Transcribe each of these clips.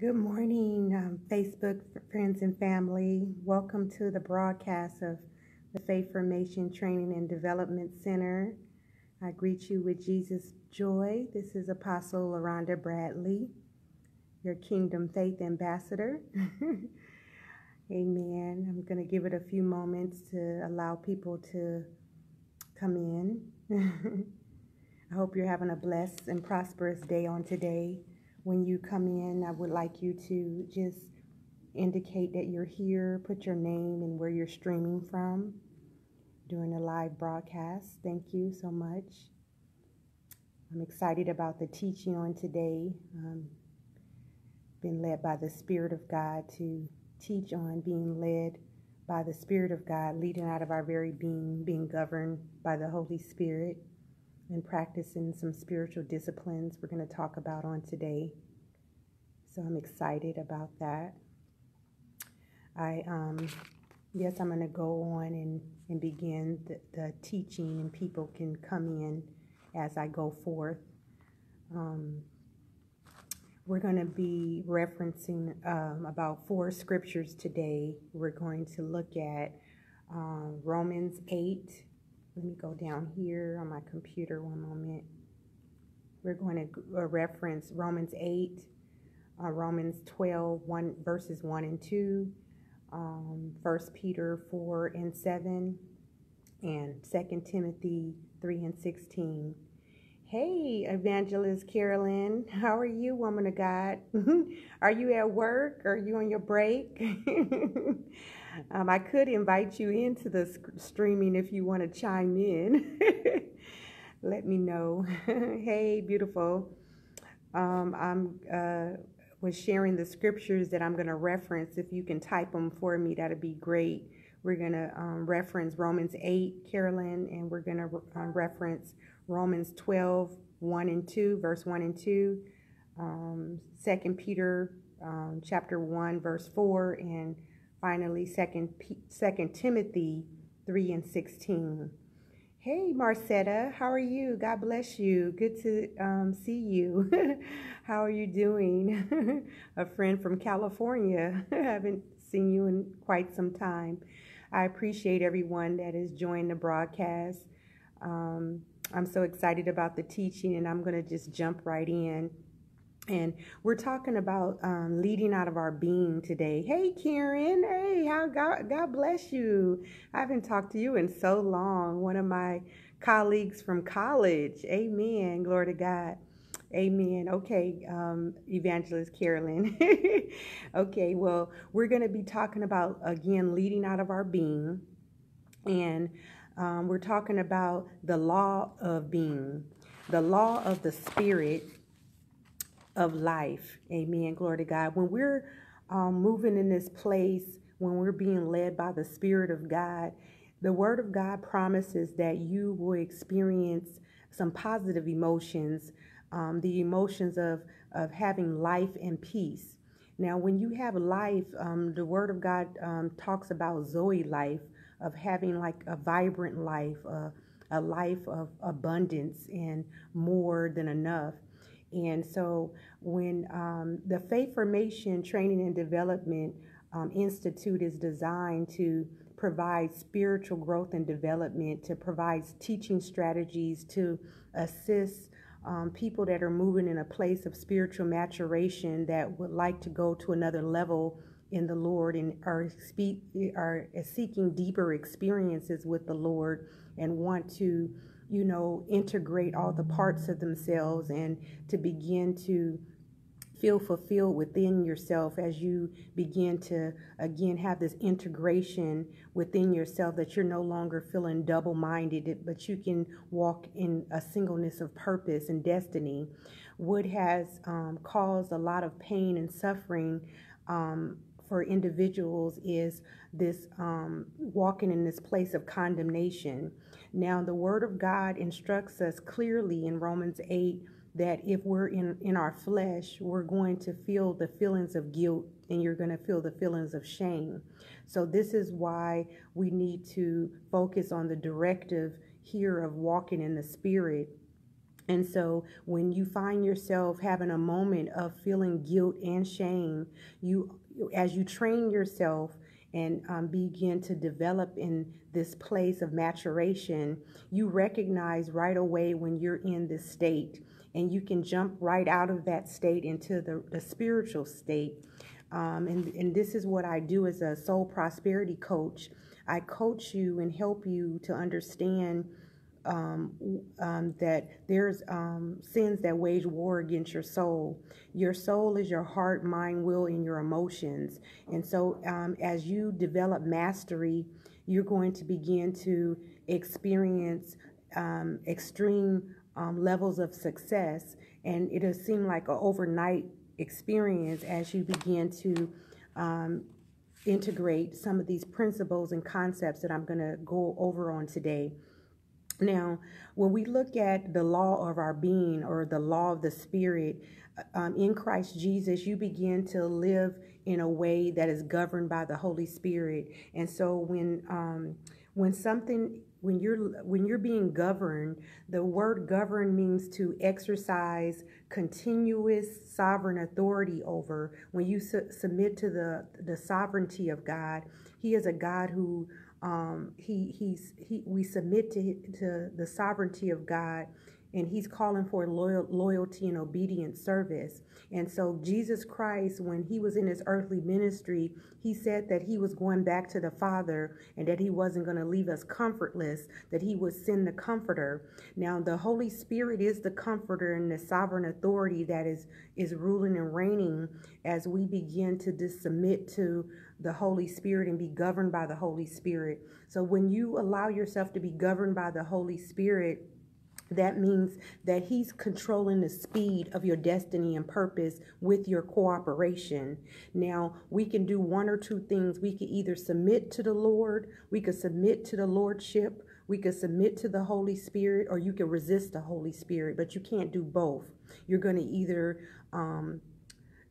Good morning, um, Facebook friends and family. Welcome to the broadcast of the Faith Formation Training and Development Center. I greet you with Jesus' joy. This is Apostle La Rhonda Bradley, your Kingdom Faith Ambassador. Amen. I'm going to give it a few moments to allow people to come in. I hope you're having a blessed and prosperous day on today. When you come in, I would like you to just indicate that you're here, put your name and where you're streaming from during the live broadcast. Thank you so much. I'm excited about the teaching on today. Um, been led by the Spirit of God to teach on being led by the Spirit of God, leading out of our very being, being governed by the Holy Spirit, and practicing some spiritual disciplines we're going to talk about on today. So I'm excited about that. I um, yes, I'm going to go on and, and begin the, the teaching, and people can come in as I go forth. Um, we're going to be referencing um, about four scriptures today. We're going to look at uh, Romans 8. Let me go down here on my computer one moment. We're going to uh, reference Romans 8, uh, Romans 12, 1, verses 1 and 2, um, 1 Peter 4 and 7, and 2 Timothy 3 and 16. Hey, Evangelist Carolyn, how are you, woman of God? are you at work? Are you on your break? um, I could invite you into the streaming if you want to chime in. Let me know. hey, beautiful. Um, I'm uh, was sharing the scriptures that I'm going to reference. If you can type them for me, that'd be great. We're going to um, reference Romans 8, Carolyn, and we're going to uh, reference Romans 12, 1 and 2, verse 1 and 2, um, 2 Peter um, chapter 1, verse 4, and finally 2 P- 2 Timothy 3 and 16. Hey, Marcetta, how are you? God bless you. Good to um, see you. how are you doing? A friend from California. Haven't seen you in quite some time. I appreciate everyone that has joined the broadcast. Um, I'm so excited about the teaching, and I'm going to just jump right in. And we're talking about um, leading out of our being today. Hey, Karen. Hey, how God, God bless you. I haven't talked to you in so long. One of my colleagues from college. Amen. Glory to God. Amen. Okay, um, Evangelist Carolyn. okay, well, we're going to be talking about, again, leading out of our being. And um, we're talking about the law of being, the law of the spirit of life. Amen. Glory to God. When we're um, moving in this place, when we're being led by the Spirit of God, the Word of God promises that you will experience some positive emotions, um, the emotions of, of having life and peace. Now, when you have life, um, the Word of God um, talks about Zoe life, of having like a vibrant life, uh, a life of abundance and more than enough. And so, when um, the Faith Formation Training and Development um, Institute is designed to provide spiritual growth and development, to provide teaching strategies to assist um, people that are moving in a place of spiritual maturation that would like to go to another level in the Lord and are speak are seeking deeper experiences with the Lord and want to, you know, integrate all the parts of themselves and to begin to feel fulfilled within yourself as you begin to again have this integration within yourself that you're no longer feeling double minded, but you can walk in a singleness of purpose and destiny. What has um, caused a lot of pain and suffering um, for individuals is this um, walking in this place of condemnation. Now, the Word of God instructs us clearly in Romans 8 that if we're in, in our flesh, we're going to feel the feelings of guilt and you're going to feel the feelings of shame. So, this is why we need to focus on the directive here of walking in the Spirit And so when you find yourself having a moment of feeling guilt and shame, you as you train yourself and um, begin to develop in this place of maturation, you recognize right away when you're in this state and you can jump right out of that state into the, the spiritual state. Um, and, and this is what I do as a soul prosperity coach. I coach you and help you to understand um, um, that there's um, sins that wage war against your soul. Your soul is your heart, mind, will, and your emotions. And so, um, as you develop mastery, you're going to begin to experience um, extreme um, levels of success, and it'll seem like an overnight experience as you begin to integrate some of these principles and concepts that I'm going to go over on today. Now, when we look at the law of our being or the law of the spirit um, in Christ Jesus, you begin to live in a way that is governed by the Holy Spirit. And so when um, when something when you're when you're being governed, the word govern means to exercise continuous sovereign authority over. When you su- submit to the the sovereignty of God, He is a God who um, he he's he we submit to to the sovereignty of God and he's calling for loyal, loyalty and obedient service. And so, Jesus Christ, when he was in his earthly ministry, he said that he was going back to the Father and that he wasn't going to leave us comfortless, that he would send the Comforter. Now, the Holy Spirit is the Comforter and the sovereign authority that is, is ruling and reigning as we begin to submit to the Holy Spirit and be governed by the Holy Spirit. So, when you allow yourself to be governed by the Holy Spirit, that means that He's controlling the speed of your destiny and purpose with your cooperation. Now, we can do one or two things. We can either submit to the Lord, we could submit to the Lordship, we could submit to the Holy Spirit, or you can resist the Holy Spirit, but you can't do both. You're going to either um,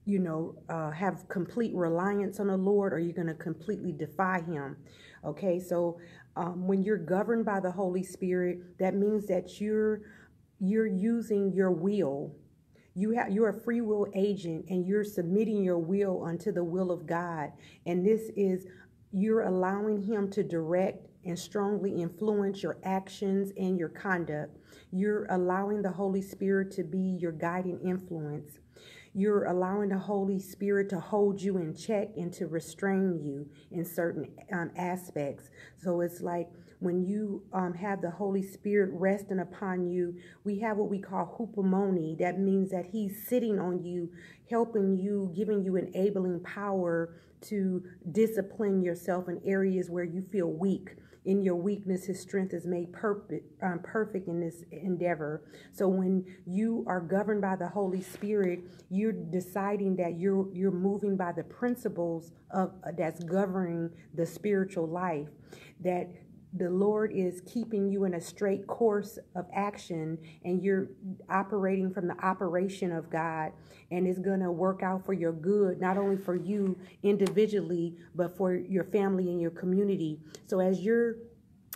you know, uh, have complete reliance on the Lord or you're going to completely defy Him. Okay, so um, when you're governed by the Holy Spirit, that means that you're you're using your will. You have you're a free will agent and you're submitting your will unto the will of God. And this is you're allowing him to direct and strongly influence your actions and your conduct. You're allowing the Holy Spirit to be your guiding influence. You're allowing the Holy Spirit to hold you in check and to restrain you in certain um, aspects. So it's like when you um, have the Holy Spirit resting upon you, we have what we call hupomone. That means that He's sitting on you, helping you, giving you enabling power to discipline yourself in areas where you feel weak in your weakness, his strength is made perfect, um, perfect in this endeavor. So when you are governed by the Holy Spirit, you're deciding that you're you're moving by the principles of uh, that's governing the spiritual life. That the Lord is keeping you in a straight course of action and you're operating from the operation of God and it's going to work out for your good, not only for you individually, but for your family and your community. So as you're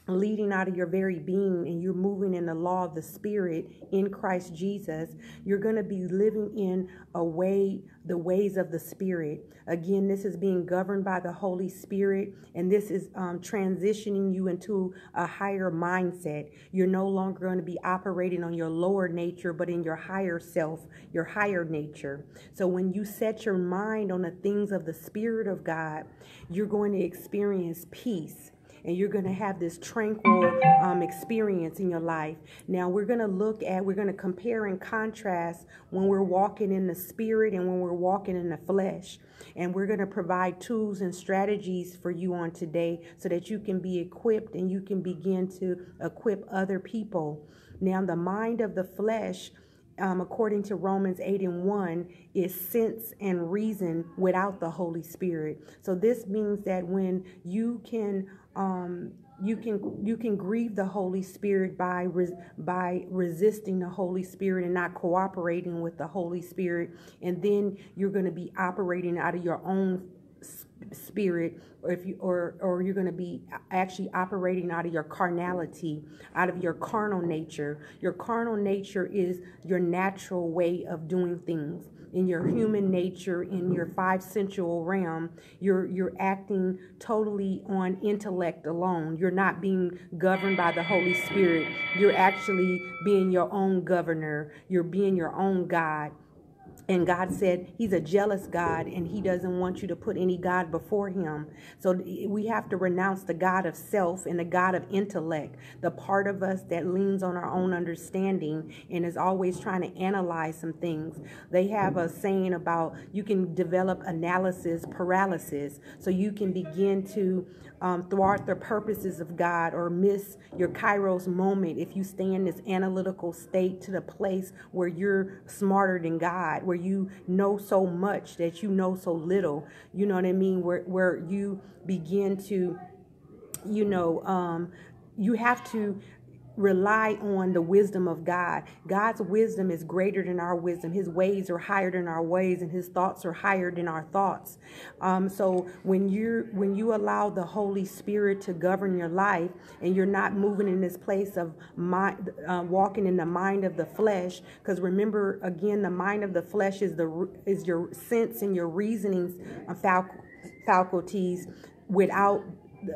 leading out of your very being and you're moving in the law of the spirit in Christ Jesus, you're going to be living in a way, the ways of the spirit. Again, this is being governed by the Holy Spirit and this is um, transitioning you into a higher mindset. You're no longer going to be operating on your lower nature, but in your higher self, your higher nature. So when you set your mind on the things of the Spirit of God, you're going to experience peace and you're going to have this tranquil um, experience in your life. Now, we're going to look at, we're going to compare and contrast when we're walking in the spirit and when we're walking in the flesh. And we're going to provide tools and strategies for you on today so that you can be equipped and you can begin to equip other people. Now, the mind of the flesh. Um, according to Romans 8 and 1, is sense and reason without the Holy Spirit. So, this means that when you can um, you can you can grieve the Holy Spirit by res, by resisting the Holy Spirit and not cooperating with the Holy Spirit, and then you're going to be operating out of your own spirit or if you or or you're going to be actually operating out of your carnality out of your carnal nature. Your carnal nature is your natural way of doing things in your human nature in your five sensual realm you're you're acting totally on intellect alone. You're not being governed by the holy spirit. You're actually being your own governor. You're being your own god and God said he's a jealous God and he doesn't want you to put any God before him. So eh, we have to renounce the God of self and the God of intellect, the part of us that leans on our own understanding and is always trying to analyze some things. They have a saying about you can develop analysis paralysis. So you can begin to um, thwart the purposes of God or miss your kairos moment if you stay in this analytical state to the place where you're smarter than God, where you know so much that you know so little. You know what I mean? Where, where you begin to, you know, um, you have to rely on the wisdom of God. God's wisdom is greater than our wisdom. His ways are higher than our ways, and His thoughts are higher than our thoughts. Um, so when you when you allow the Holy Spirit to govern your life, and you're not moving in this place of mind, uh, walking in the mind of the flesh, because remember again, the mind of the flesh is the is your sense and your reasonings uh, faculties without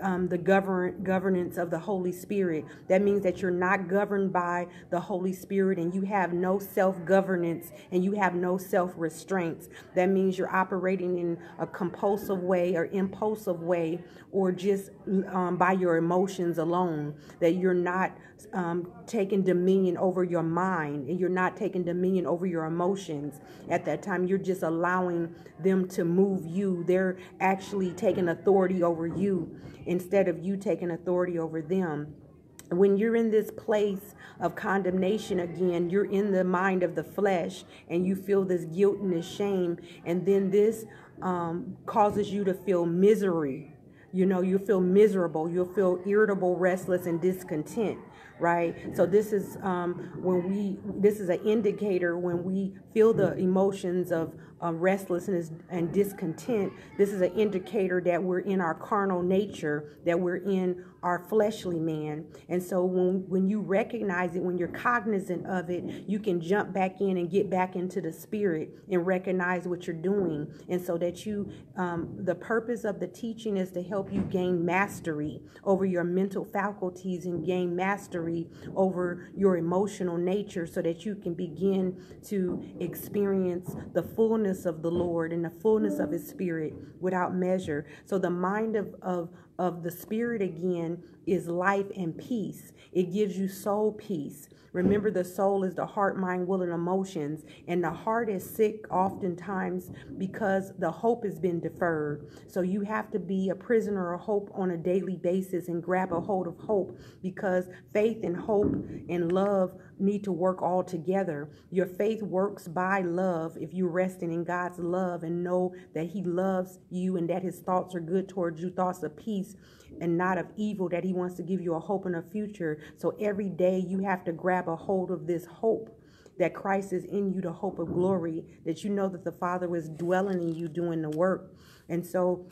um, the govern governance of the Holy Spirit. That means that you're not governed by the Holy Spirit and you have no self governance and you have no self restraints. That means you're operating in a compulsive way or impulsive way or just um, by your emotions alone. That you're not um, taking dominion over your mind and you're not taking dominion over your emotions at that time. You're just allowing them to move you. They're actually taking authority over you instead of you taking authority over them. When you're in this place of condemnation again, you're in the mind of the flesh and you feel this guilt and this shame, and then this um, causes you to feel misery. You know, you feel miserable, you'll feel irritable, restless, and discontent right? So this is um, when we this is an indicator when we feel the emotions of uh, restlessness and discontent. This is an indicator that we're in our carnal nature, that we're in our fleshly man. And so when when you recognize it, when you're cognizant of it, you can jump back in and get back into the spirit and recognize what you're doing. And so that you, um, the purpose of the teaching is to help you gain mastery over your mental faculties and gain mastery over your emotional nature, so that you can begin to experience the fullness of the Lord and the fullness of His Spirit without measure. So the mind of of of the Spirit again is life and peace. It gives you soul peace. Remember, the soul is the heart, mind, will, and emotions. And the heart is sick oftentimes because the hope has been deferred. So you have to be a prisoner of hope on a daily basis and grab a hold of hope because faith and hope and love need to work all together. Your faith works by love if you're resting in God's love and know that He loves you and that His thoughts are good towards you, thoughts of peace and not of evil, that He wants to give you a hope and a future. So every day you have to grab a hold of this hope that Christ is in you, the hope of glory, that you know that the Father is dwelling in you doing the work. And so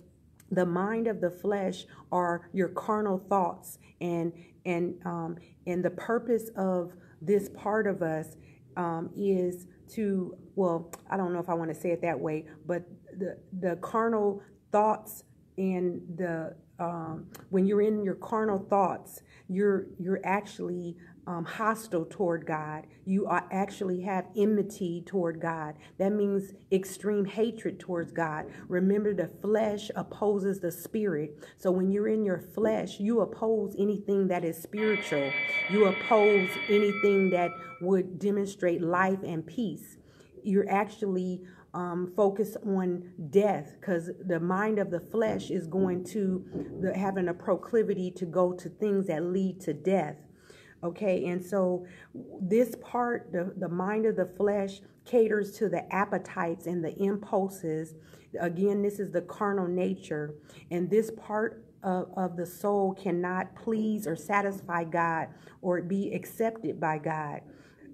the mind of the flesh are your carnal thoughts and and um and the purpose of this part of us um, is to well i don't know if i want to say it that way but the the carnal thoughts and the um, when you're in your carnal thoughts, you're you're actually um, hostile toward God. You are actually have enmity toward God. That means extreme hatred towards God. Remember, the flesh opposes the spirit. So when you're in your flesh, you oppose anything that is spiritual. You oppose anything that would demonstrate life and peace. You're actually um, focus on death because the mind of the flesh is going to the, having a proclivity to go to things that lead to death. Okay, and so this part, the, the mind of the flesh, caters to the appetites and the impulses. Again, this is the carnal nature, and this part of, of the soul cannot please or satisfy God or be accepted by God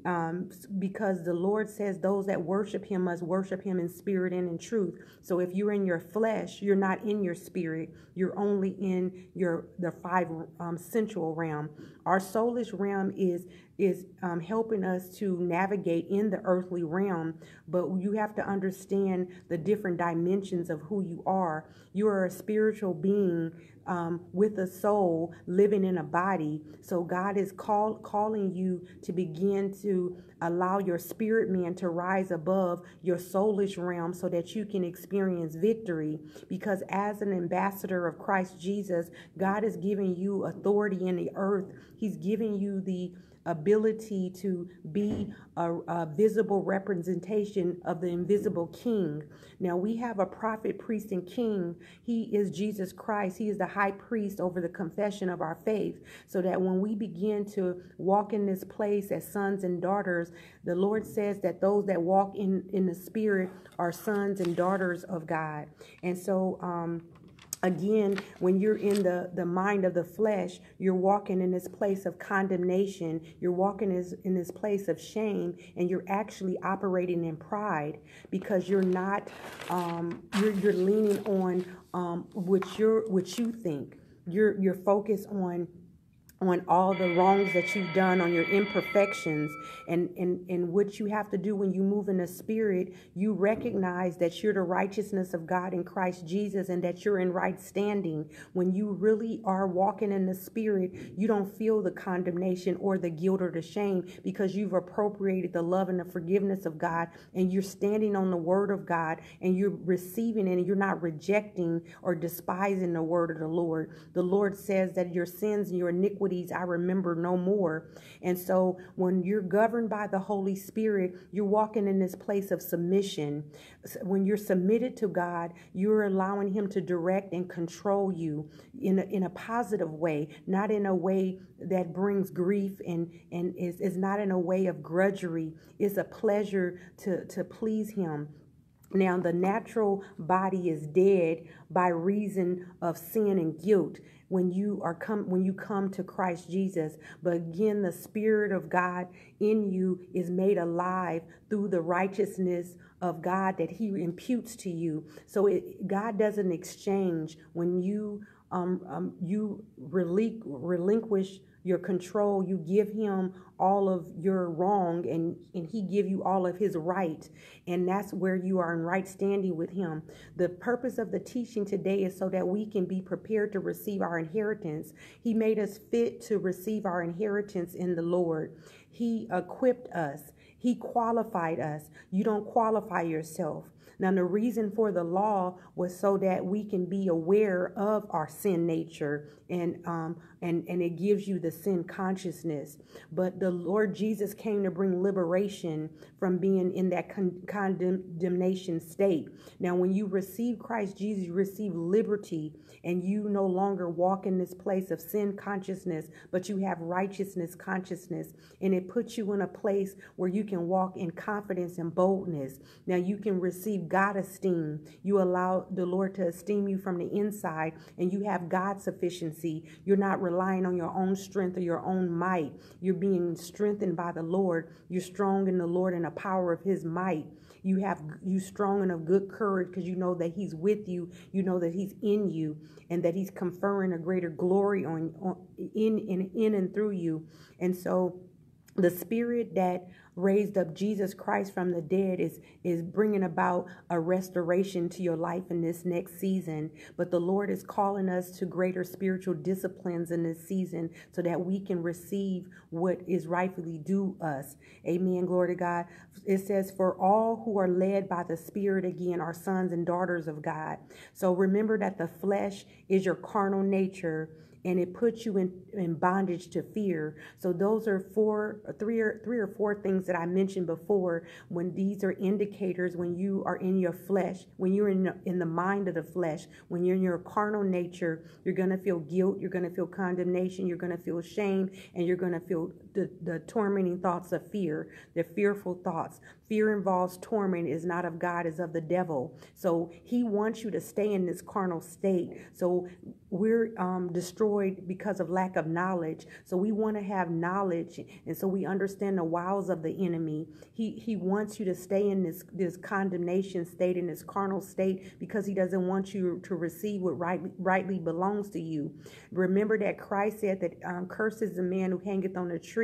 um, because the Lord says those that worship Him must worship Him in spirit and in truth. So if you're in your flesh, you're not in your spirit. You're only in your the five um, sensual realm. Our soulish realm is is um, helping us to navigate in the earthly realm, but you have to understand the different dimensions of who you are. You are a spiritual being um, with a soul living in a body. So God is call, calling you to begin to allow your spirit man to rise above your soulish realm so that you can experience victory. Because as an ambassador of Christ Jesus, God is giving you authority in the earth. He's giving you the ability to be a, a, visible representation of the invisible king. Now we have a prophet, priest, and king. He is Jesus Christ. He is the high priest over the confession of our faith. So that when we begin to walk in this place as sons and daughters, the Lord says that those that walk in, in the spirit are sons and daughters of God. And so, um, again when you're in the the mind of the flesh you're walking in this place of condemnation you're walking is in this place of shame and you're actually operating in pride because you're not um, you're you're leaning on um, what you're what you think. You're you're focused on on all the wrongs that you've done, on your imperfections, and, and, and what you have to do when you move in the Spirit, you recognize that you're the righteousness of God in Christ Jesus and that you're in right standing. When you really are walking in the Spirit, you don't feel the condemnation or the guilt or the shame because you've appropriated the love and the forgiveness of God and you're standing on the Word of God and you're receiving it and you're not rejecting or despising the Word of the Lord. The Lord says that your sins and your iniquities iniquities I remember no more. And so when you're governed by the Holy Spirit, you're walking in this place of submission. When you're submitted to God, you're allowing Him to direct and control you in a, in a positive way, not in a way that brings grief and, and is, is not in a way of grudgery. It's a pleasure to, to please Him. Now, the natural body is dead by reason of sin and guilt when you are come when you come to Christ Jesus. But again, the Spirit of God in you is made alive through the righteousness of God that He imputes to you. So it, God doesn't exchange when you um, um you relinquish your control you give him all of your wrong and and he give you all of his right. And that's where you are in right standing with him. The purpose of the teaching today is so that we can be prepared to receive our inheritance. He made us fit to receive our inheritance in the lord. He equipped us. He qualified us. You don't qualify yourself. Now, the reason for the law was so that we can be aware of our sin nature and um, and and it gives you the sin consciousness. But the Lord Jesus came to bring liberation from being in that con- condemnation state. Now, when you receive Christ Jesus, you receive liberty, and you no longer walk in this place of sin consciousness, but you have righteousness consciousness, and it puts you in a place where you can walk in confidence and boldness. Now, you can receive God esteem. You allow the Lord to esteem you from the inside, and you have God sufficiency. You're not relying on your own strength or your own might. You're being strengthened by the Lord. You're strong in the Lord and the power of His might. You have you strong and of good courage because you know that He's with you. You know that He's in you, and that He's conferring a greater glory on, on in in in and through you. And so, the Spirit that raised up Jesus Christ from the dead is is bringing about a restoration to your life in this next season. But the Lord is calling us to greater spiritual disciplines in this season so that we can receive what is rightfully due us. Amen. Glory to God. It says for all who are led by the spirit again are sons and daughters of God. So remember that the flesh is your carnal nature and it puts you in, in bondage to fear. So those are four, three or three or four things that I mentioned before. When these are indicators, when you are in your flesh, when you're in in the mind of the flesh, when you're in your carnal nature, you're gonna feel guilt, you're gonna feel condemnation, you're gonna feel shame, and you're gonna feel the, the tormenting thoughts of fear, the fearful thoughts. Fear involves torment, is not of God, is of the devil. So he wants you to stay in this carnal state. So we're um, destroyed because of lack of knowledge. So we want to have knowledge, and so we understand the wiles of the enemy. He he wants you to stay in this this condemnation state, in this carnal state, because he doesn't want you to receive what rightly rightly belongs to you. Remember that Christ said that um, curses the man who hangeth on a tree,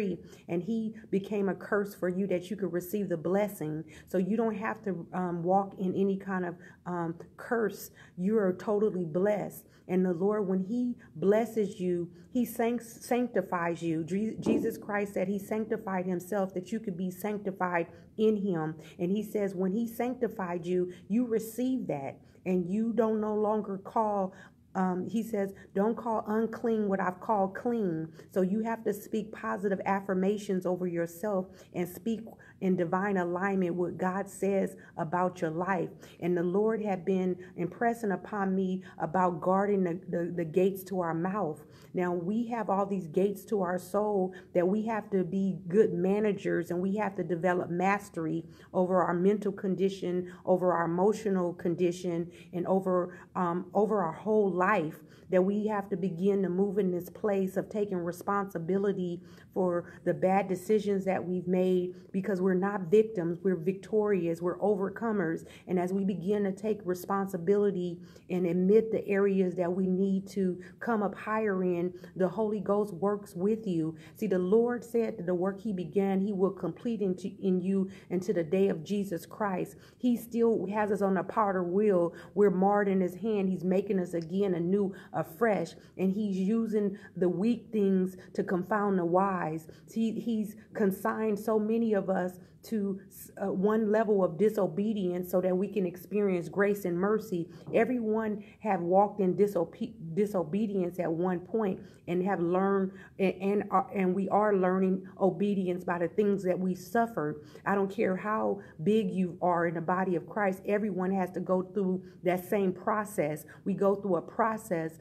and he became a curse for you that you could receive the blessing. So you don't have to um, walk in any kind of um, curse. You are totally blessed. And the Lord, when He blesses you, He sanctifies you. Jesus Christ said He sanctified Himself that you could be sanctified in Him. And He says, when He sanctified you, you receive that. And you don't no longer call um, he says, don't call unclean what I've called clean. So you have to speak positive affirmations over yourself and speak in divine alignment what God says about your life. And the Lord had been impressing upon me about guarding the, the, the gates to our mouth. Now we have all these gates to our soul that we have to be good managers and we have to develop mastery over our mental condition, over our emotional condition, and over um, over our whole life that we have to begin to move in this place of taking responsibility for the bad decisions that we've made because we're not victims, we're victorious, we're overcomers. And as we begin to take responsibility and admit the areas that we need to come up higher in, the Holy Ghost works with you. See, the Lord said that the work He began, He will complete in you until the day of Jesus Christ. He still has us on a potter wheel. We're marred in His hand. He's making us again anew, afresh, and He's using the weak things to confound the wise. He, he's consigned so many of us to uh, one level of disobedience so that we can experience grace and mercy. Everyone have walked in disobe- disobedience at one point and have learned and and, and we are learning obedience by the things that we suffered. I don't care how big you are in the body of Christ. Everyone has to go through that same process. We go through a process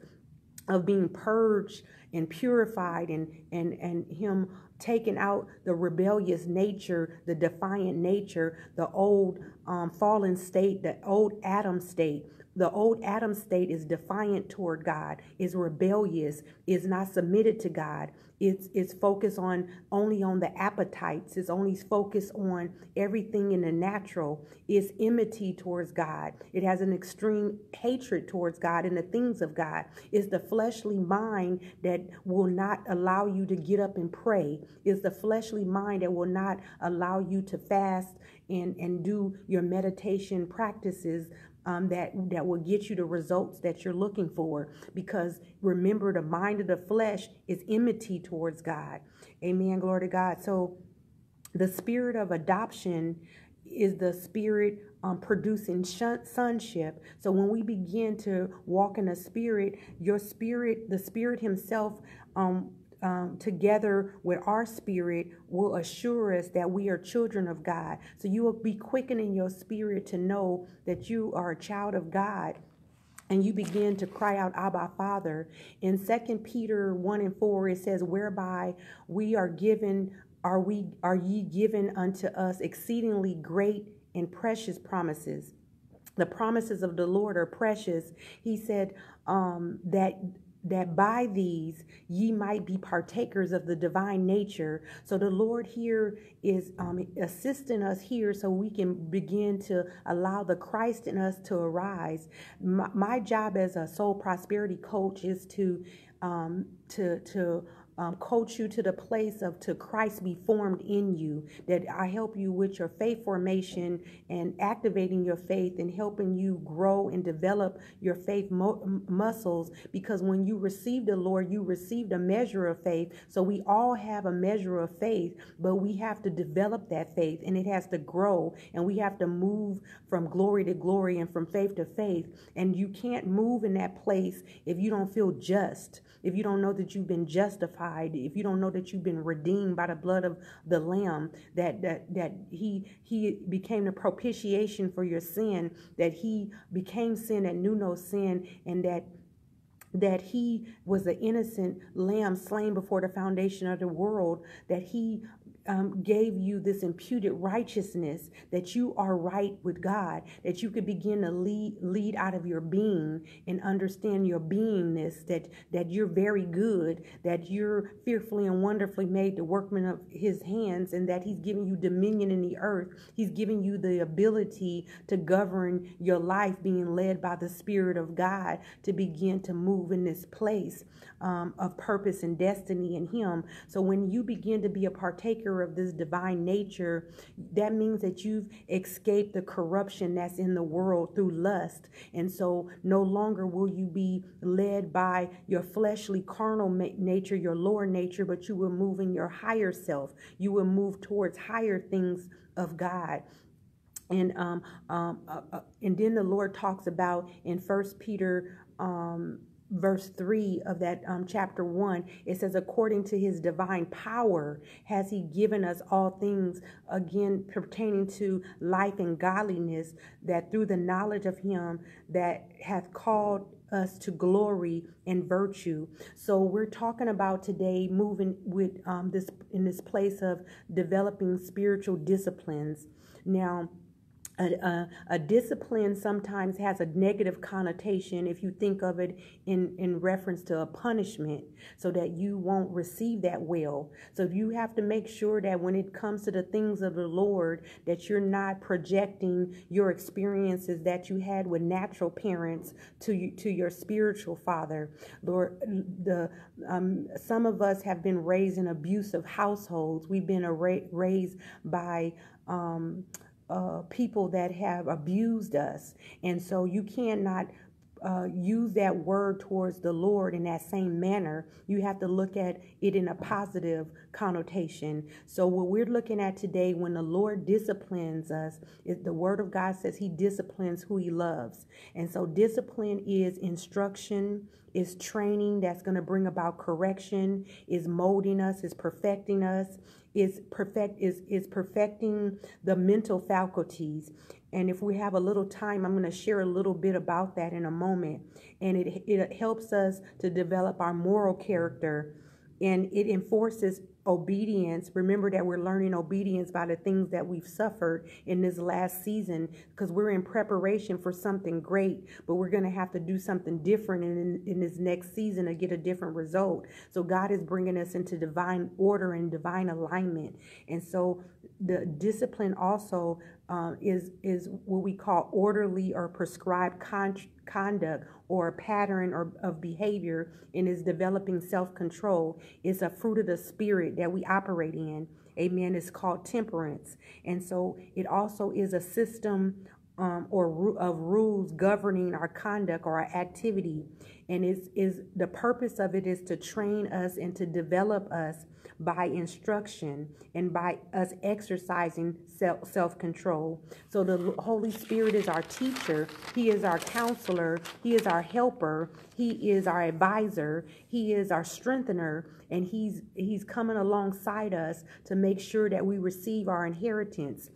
of being purged and purified and and and him taking out the rebellious nature, the defiant nature, the old um, fallen state, the old Adam state. The old Adam state is defiant toward God, is rebellious, is not submitted to God. It's it's focused on only on the appetites. It's only focused on everything in the natural. It's enmity towards God. It has an extreme hatred towards God and the things of God. It's the fleshly mind that will not allow you to get up and pray. It's the fleshly mind that will not allow you to fast and, and do your meditation practices um, that that will get you the results that you're looking for. Because remember, the mind of the flesh is enmity towards God. Amen. Glory to God. So the spirit of adoption is the spirit um, producing sonship. So when we begin to walk in the spirit, your spirit, the spirit himself, um, um, together with our spirit will assure us that we are children of God. So you will be quickening your spirit to know that you are a child of God. And you begin to cry out, Abba, Father. In Second Peter 1 and 4, it says, Whereby we are given, are we are ye given unto us exceedingly great and precious promises. The promises of the Lord are precious. He said um, that that by these ye might be partakers of the divine nature. So the Lord here is um, assisting us here so we can begin to allow the Christ in us to arise. My, my job as a soul prosperity coach is to um, to to um, coach you to the place of to Christ be formed in you. That I help you with your faith formation and activating your faith and helping you grow and develop your faith mo- muscles. Because when you receive the Lord, you received a measure of faith. So we all have a measure of faith, but we have to develop that faith and it has to grow and we have to move from glory to glory and from faith to faith. And you can't move in that place if you don't feel just if you don't know that you've been justified, if you don't know that you've been redeemed by the blood of the Lamb, that that that He He became the propitiation for your sin, that He became sin and knew no sin, and that that he was the innocent lamb slain before the foundation of the world, that he um, gave you this imputed righteousness that you are right with God, that you could begin to lead lead out of your being and understand your beingness, that that you're very good, that you're fearfully and wonderfully made, the workman of His hands, and that He's giving you dominion in the earth. He's giving you the ability to govern your life, being led by the Spirit of God to begin to move in this place um, of purpose and destiny in Him. So when you begin to be a partaker of this divine nature, that means that you've escaped the corruption that's in the world through lust. And so no longer will you be led by your fleshly, carnal nature, your lower nature, but you will move in your higher self. You will move towards higher things of God and um, um uh, uh, and then the Lord talks about in First Peter um verse 3 of that um, chapter 1 it says according to his divine power has he given us all things again pertaining to life and godliness that through the knowledge of him that hath called us to glory and virtue. So we're talking about today moving with um, this in this place of developing spiritual disciplines. Now a, a, a, discipline sometimes has a negative connotation if you think of it in, in reference to a punishment so that you won't receive that well. So you have to make sure that when it comes to the things of the lord that you're not projecting your experiences that you had with natural parents to you, to your spiritual father. Lord the um, some of us have been raised in abusive households. We've been raised by um, uh, people that have abused us. And so you cannot uh, use that word towards the Lord in that same manner. You have to look at it in a positive connotation. So, what we're looking at today, when the Lord disciplines us, is the Word of God says He disciplines who He loves. And so, discipline is instruction, is training that's going to bring about correction, is molding us, is perfecting us, is perfect is is perfecting the mental faculties and if we have a little time i'm going to share a little bit about that in a moment and it it helps us to develop our moral character and it enforces obedience. Remember that we're learning obedience by the things that we've suffered in this last season because we're in preparation for something great, but we're going to have to do something different in, in this next season to get a different result. So God is bringing us into divine order and divine alignment. And so the discipline also uh, is is what we call orderly or prescribed con- conduct or pattern or of behavior and is developing self-control. Is a fruit of the spirit that we operate in. Amen. It's called temperance. And so it also is a system um, or of rules governing our conduct or our activity. And is is the purpose of it is to train us and to develop us by instruction and by us exercising self control. So the Holy Spirit is our teacher, He is our counselor, He is our helper, He is our advisor, He is our strengthener, and He's He's coming alongside us to make sure that we receive our inheritance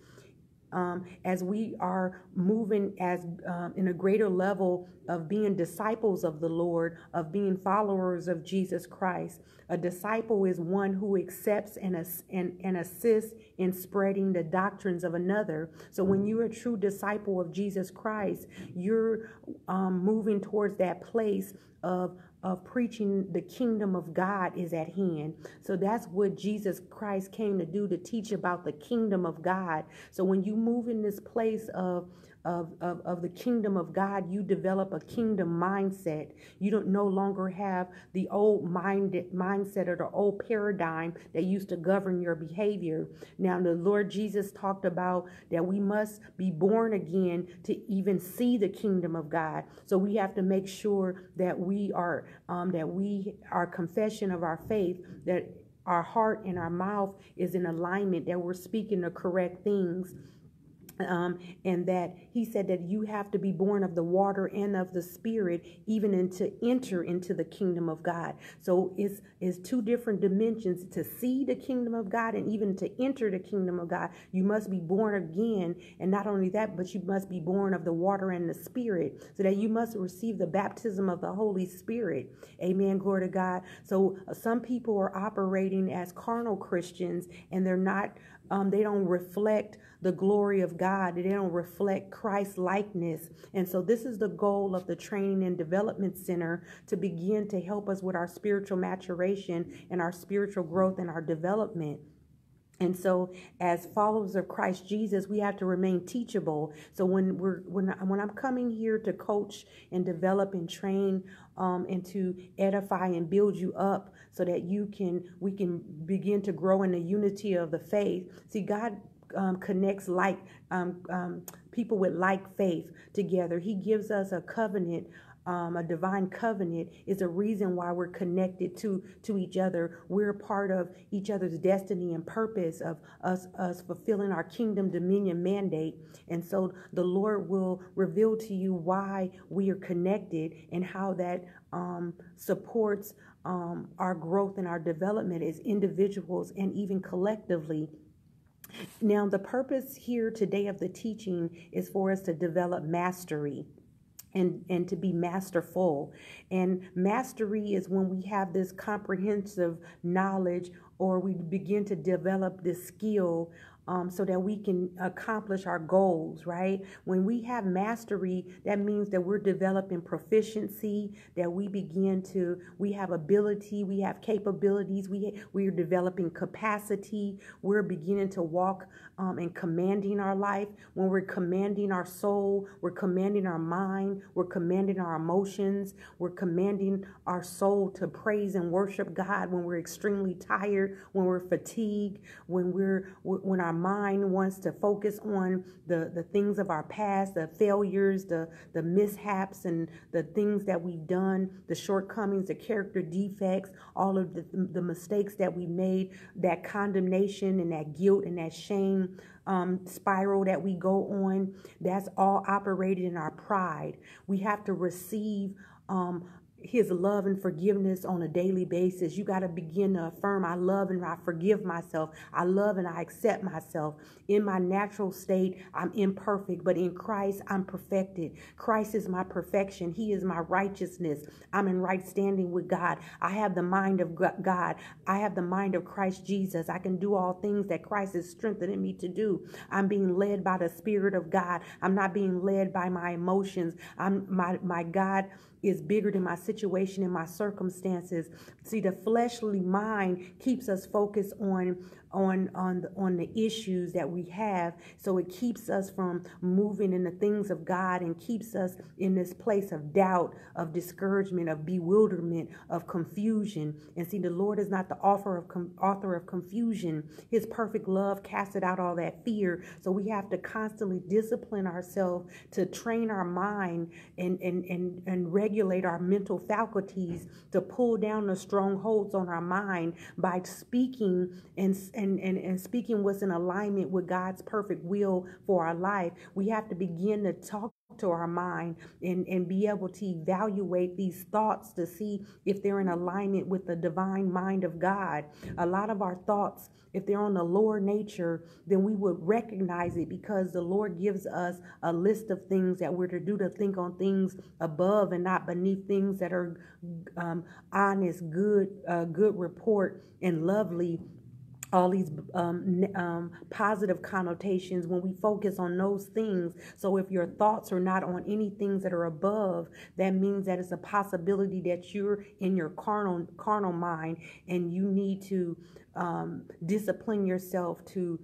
um, as we are moving as um, in a greater level of being disciples of the Lord, of being followers of Jesus Christ. A disciple is one who accepts and, and, and assists in spreading the doctrines of another. So when you're a true disciple of Jesus Christ, you're um, moving towards that place of of preaching the kingdom of God is at hand. So that's what Jesus Christ came to do to teach about the kingdom of God. So when you move in this place of of, of, of the kingdom of God, you develop a kingdom mindset. You don't no longer have the old minded mindset or the old paradigm that used to govern your behavior. Now, the Lord Jesus talked about that we must be born again to even see the kingdom of God. So we have to make sure that we are um, that we our confession of our faith that our heart and our mouth is in alignment, that we're speaking the correct things um, and that he said that you have to be born of the water and of the spirit even and to enter into the kingdom of god. So it's it's two different dimensions. To see the kingdom of god and even to enter the kingdom of god you must be born again. And not only that but you must be born of the water and the spirit so that you must receive the baptism of the holy spirit. Amen. Glory to god. So uh, some people are operating as carnal christians and they're not um, they don't reflect the glory of God. They don't reflect Christ likeness. And so this is the goal of the Training and Development Center to begin to help us with our spiritual maturation and our spiritual growth and our development. And so, as followers of Christ Jesus, we have to remain teachable. So when we're when when I'm coming here to coach and develop and train um, and to edify and build you up, so that you can we can begin to grow in the unity of the faith. See, God um, connects like um, um, people with like faith together. He gives us a covenant. Um, a divine covenant is a reason why we're connected to to each other. We're part of each other's destiny and purpose of us us fulfilling our kingdom dominion mandate. And so the Lord will reveal to you why we are connected and how that um, supports um, our growth and our development as individuals and even collectively now, the purpose here today of the teaching is for us to develop mastery and and to be masterful. And mastery is when we have this comprehensive knowledge or we begin to develop this skill um, so that we can accomplish our goals, right? When we have mastery, that means that we're developing proficiency, that we begin to, we have ability, we have capabilities, we, we are developing capacity, we're beginning to walk um, and commanding our life. When we're commanding our soul, we're commanding our mind, we're commanding our emotions, we're commanding our soul to praise and worship God when we're extremely tired, when we're fatigued, when we're when our mind wants to focus on the, the things of our past, the failures, the, the mishaps, and the things that we've done, the shortcomings, the character defects, all of the, the mistakes that we made, that condemnation and that guilt and that shame um, spiral that we go on, that's all operated in our pride. We have to receive um, his love and forgiveness on a daily basis. You got to begin to affirm, I love and I forgive myself. I love and I accept myself. In my natural state, I'm imperfect, but in Christ, I'm perfected. Christ is my perfection. He is my righteousness. I'm in right standing with God. I have the mind of God. I have the mind of Christ Jesus. I can do all things that Christ is strengthening me to do. I'm being led by the Spirit of God. I'm not being led by my emotions. I'm my my God is bigger than my situation and my circumstances. See, the fleshly mind keeps us focused on on on the, on the issues that we have. So it keeps us from moving in the things of God and keeps us in this place of doubt of discouragement of bewilderment of confusion. And see the Lord is not the author of com- author of confusion. His perfect love casted out all that fear. So we have to constantly discipline ourselves to train our mind and and and, and regulate our mental faculties to pull down the strongholds on our mind by speaking and and, and, and speaking what's in alignment with God's perfect will for our life, we have to begin to talk to our mind and, and be able to evaluate these thoughts to see if they're in alignment with the divine mind of God. A lot of our thoughts, if they're on the lower nature, then we would recognize it because the Lord gives us a list of things that we're to do to think on things above and not beneath things that are um, honest, good, uh, good report, and lovely all these um, um, positive connotations when we focus on those things. So if your thoughts are not on any things that are above, that means that it's a possibility that you're in your carnal carnal mind and you need to um, discipline yourself to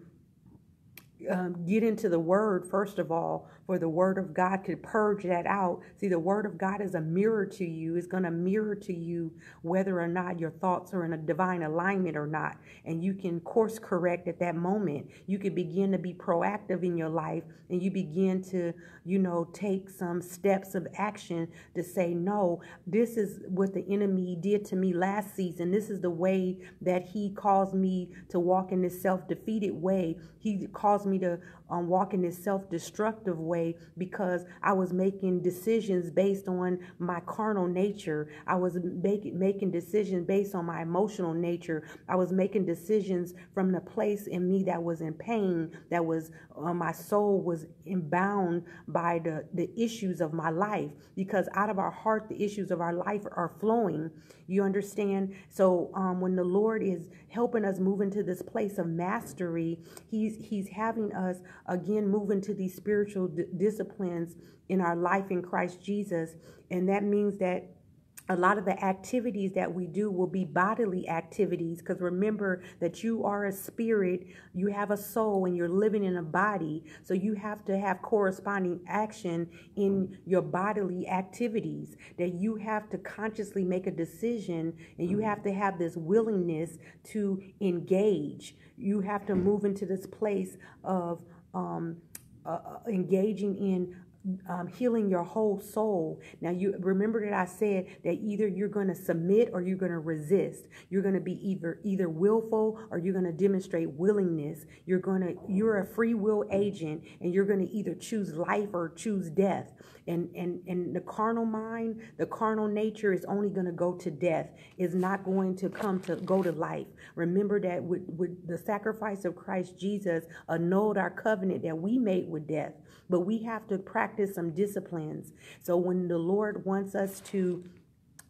um, get into the word first of all for the word of god could purge that out. See the word of god is a mirror to you. It's going to mirror to you whether or not your thoughts are in a divine alignment or not. And you can course correct at that moment. You can begin to be proactive in your life and you begin to you know take some steps of action to say no this is what the enemy did to me last season. This is the way that he caused me to walk in this self-defeated way. He caused me to um, walk in this self-destructive way because I was making decisions based on my carnal nature. I was making making decisions based on my emotional nature. I was making decisions from the place in me that was in pain, that was uh, my soul was bound by the the issues of my life because out of our heart the issues of our life are flowing. You understand? So um, when the Lord is helping us move into this place of mastery, He's He's having us again move into these spiritual d- disciplines in our life in Christ Jesus, and that means that a lot of the activities that we do will be bodily activities because remember that you are a spirit, you have a soul, and you're living in a body. So you have to have corresponding action in your bodily activities. That you have to consciously make a decision and you have to have this willingness to engage. You have to move into this place of um, uh, uh engaging in um, healing your whole soul. Now, you remember that I said that either you're going to submit or you're going to resist. You're going to be either either willful or you're going to demonstrate willingness. You're going to you're a free will agent, and you're going to either choose life or choose death. And and and the carnal mind, the carnal nature is only going to go to death. Is not going to come to go to life. Remember that with, with the sacrifice of Christ Jesus annulled our covenant that we made with death. But we have to practice some disciplines. So when the Lord wants us to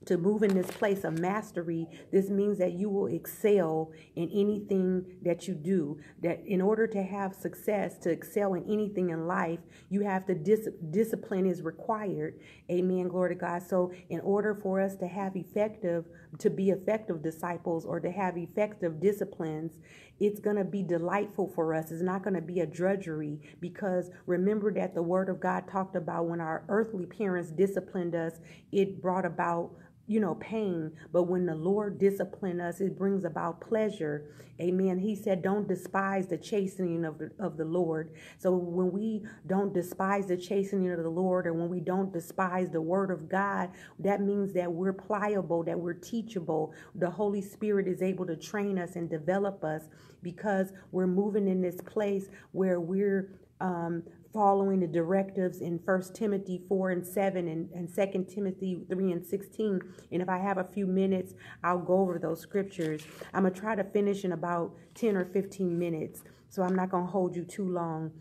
to move in this place of mastery, this means that you will excel in anything that you do. That in order to have success, to excel in anything in life, you have to dis- discipline is required. Amen. Glory to God. So, in order for us to have effective, to be effective disciples or to have effective disciplines, it's going to be delightful for us. It's not going to be a drudgery because remember that the Word of God talked about when our earthly parents disciplined us, it brought about you know, pain. But when the Lord discipline us, it brings about pleasure. Amen. He said, don't despise the chastening of the, of the Lord. So when we don't despise the chastening of the Lord or when we don't despise the word of God, that means that we're pliable, that we're teachable. The Holy Spirit is able to train us and develop us because we're moving in this place where we're um, following the directives in First Timothy 4 and 7 and, and 2 Timothy 3 and 16. And if I have a few minutes, I'll go over those scriptures. I'm going to try to finish in about 10 or 15 minutes. So I'm not going to hold you too long.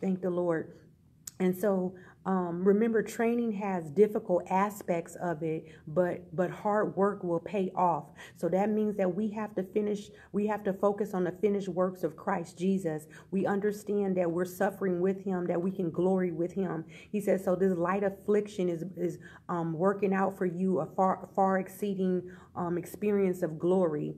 Thank the Lord. And so um, remember, training has difficult aspects of it, but but hard work will pay off. So that means that we have to finish. We have to focus on the finished works of Christ Jesus. We understand that we're suffering with Him, that we can glory with Him. He says, so this light affliction is is um, working out for you a far far exceeding um, experience of glory.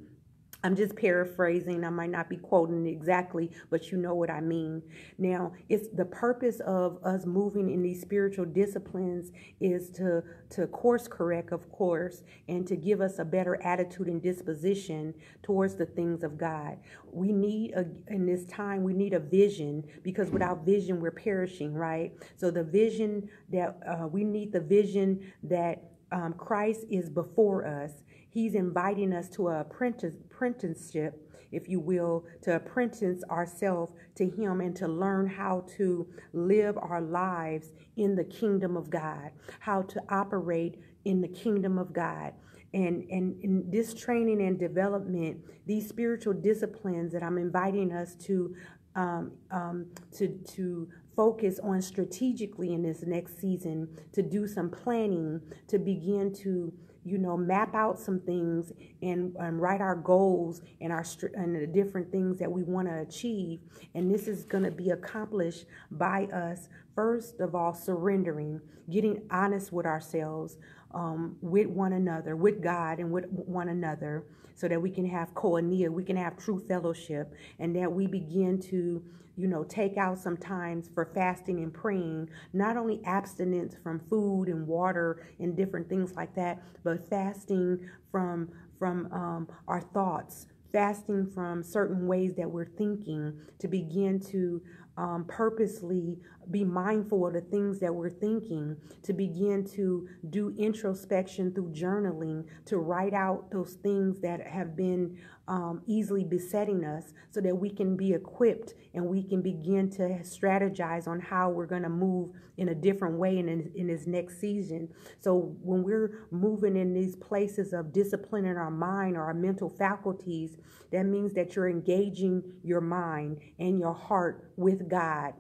I'm just paraphrasing. I might not be quoting exactly, but you know what I mean. Now, it's the purpose of us moving in these spiritual disciplines is to to course correct, of course, and to give us a better attitude and disposition towards the things of God. We need a, in this time we need a vision because without vision we're perishing, right? So the vision that uh, we need the vision that um, Christ is before us He's inviting us to an apprentice, apprenticeship, if you will, to apprentice ourselves to Him and to learn how to live our lives in the kingdom of God, how to operate in the kingdom of God. And, and in this training and development, these spiritual disciplines that I'm inviting us to um, um, to to focus on strategically in this next season, to do some planning, to begin to you know, map out some things and, and write our goals and our and the different things that we want to achieve. And this is going to be accomplished by us first of all surrendering, getting honest with ourselves, um, with one another, with God, and with one another, so that we can have koinonia, we can have true fellowship, and that we begin to you know, take out some times for fasting and praying, not only abstinence from food and water and different things like that, but fasting from from um, our thoughts, fasting from certain ways that we're thinking to begin to um, purposely be mindful of the things that we're thinking, to begin to do introspection through journaling, to write out those things that have been um, easily besetting us so that we can be equipped and we can begin to strategize on how we're going to move in a different way in, in this next season. So when we're moving in these places of discipline in our mind or our mental faculties, that means that you're engaging your mind and your heart with God.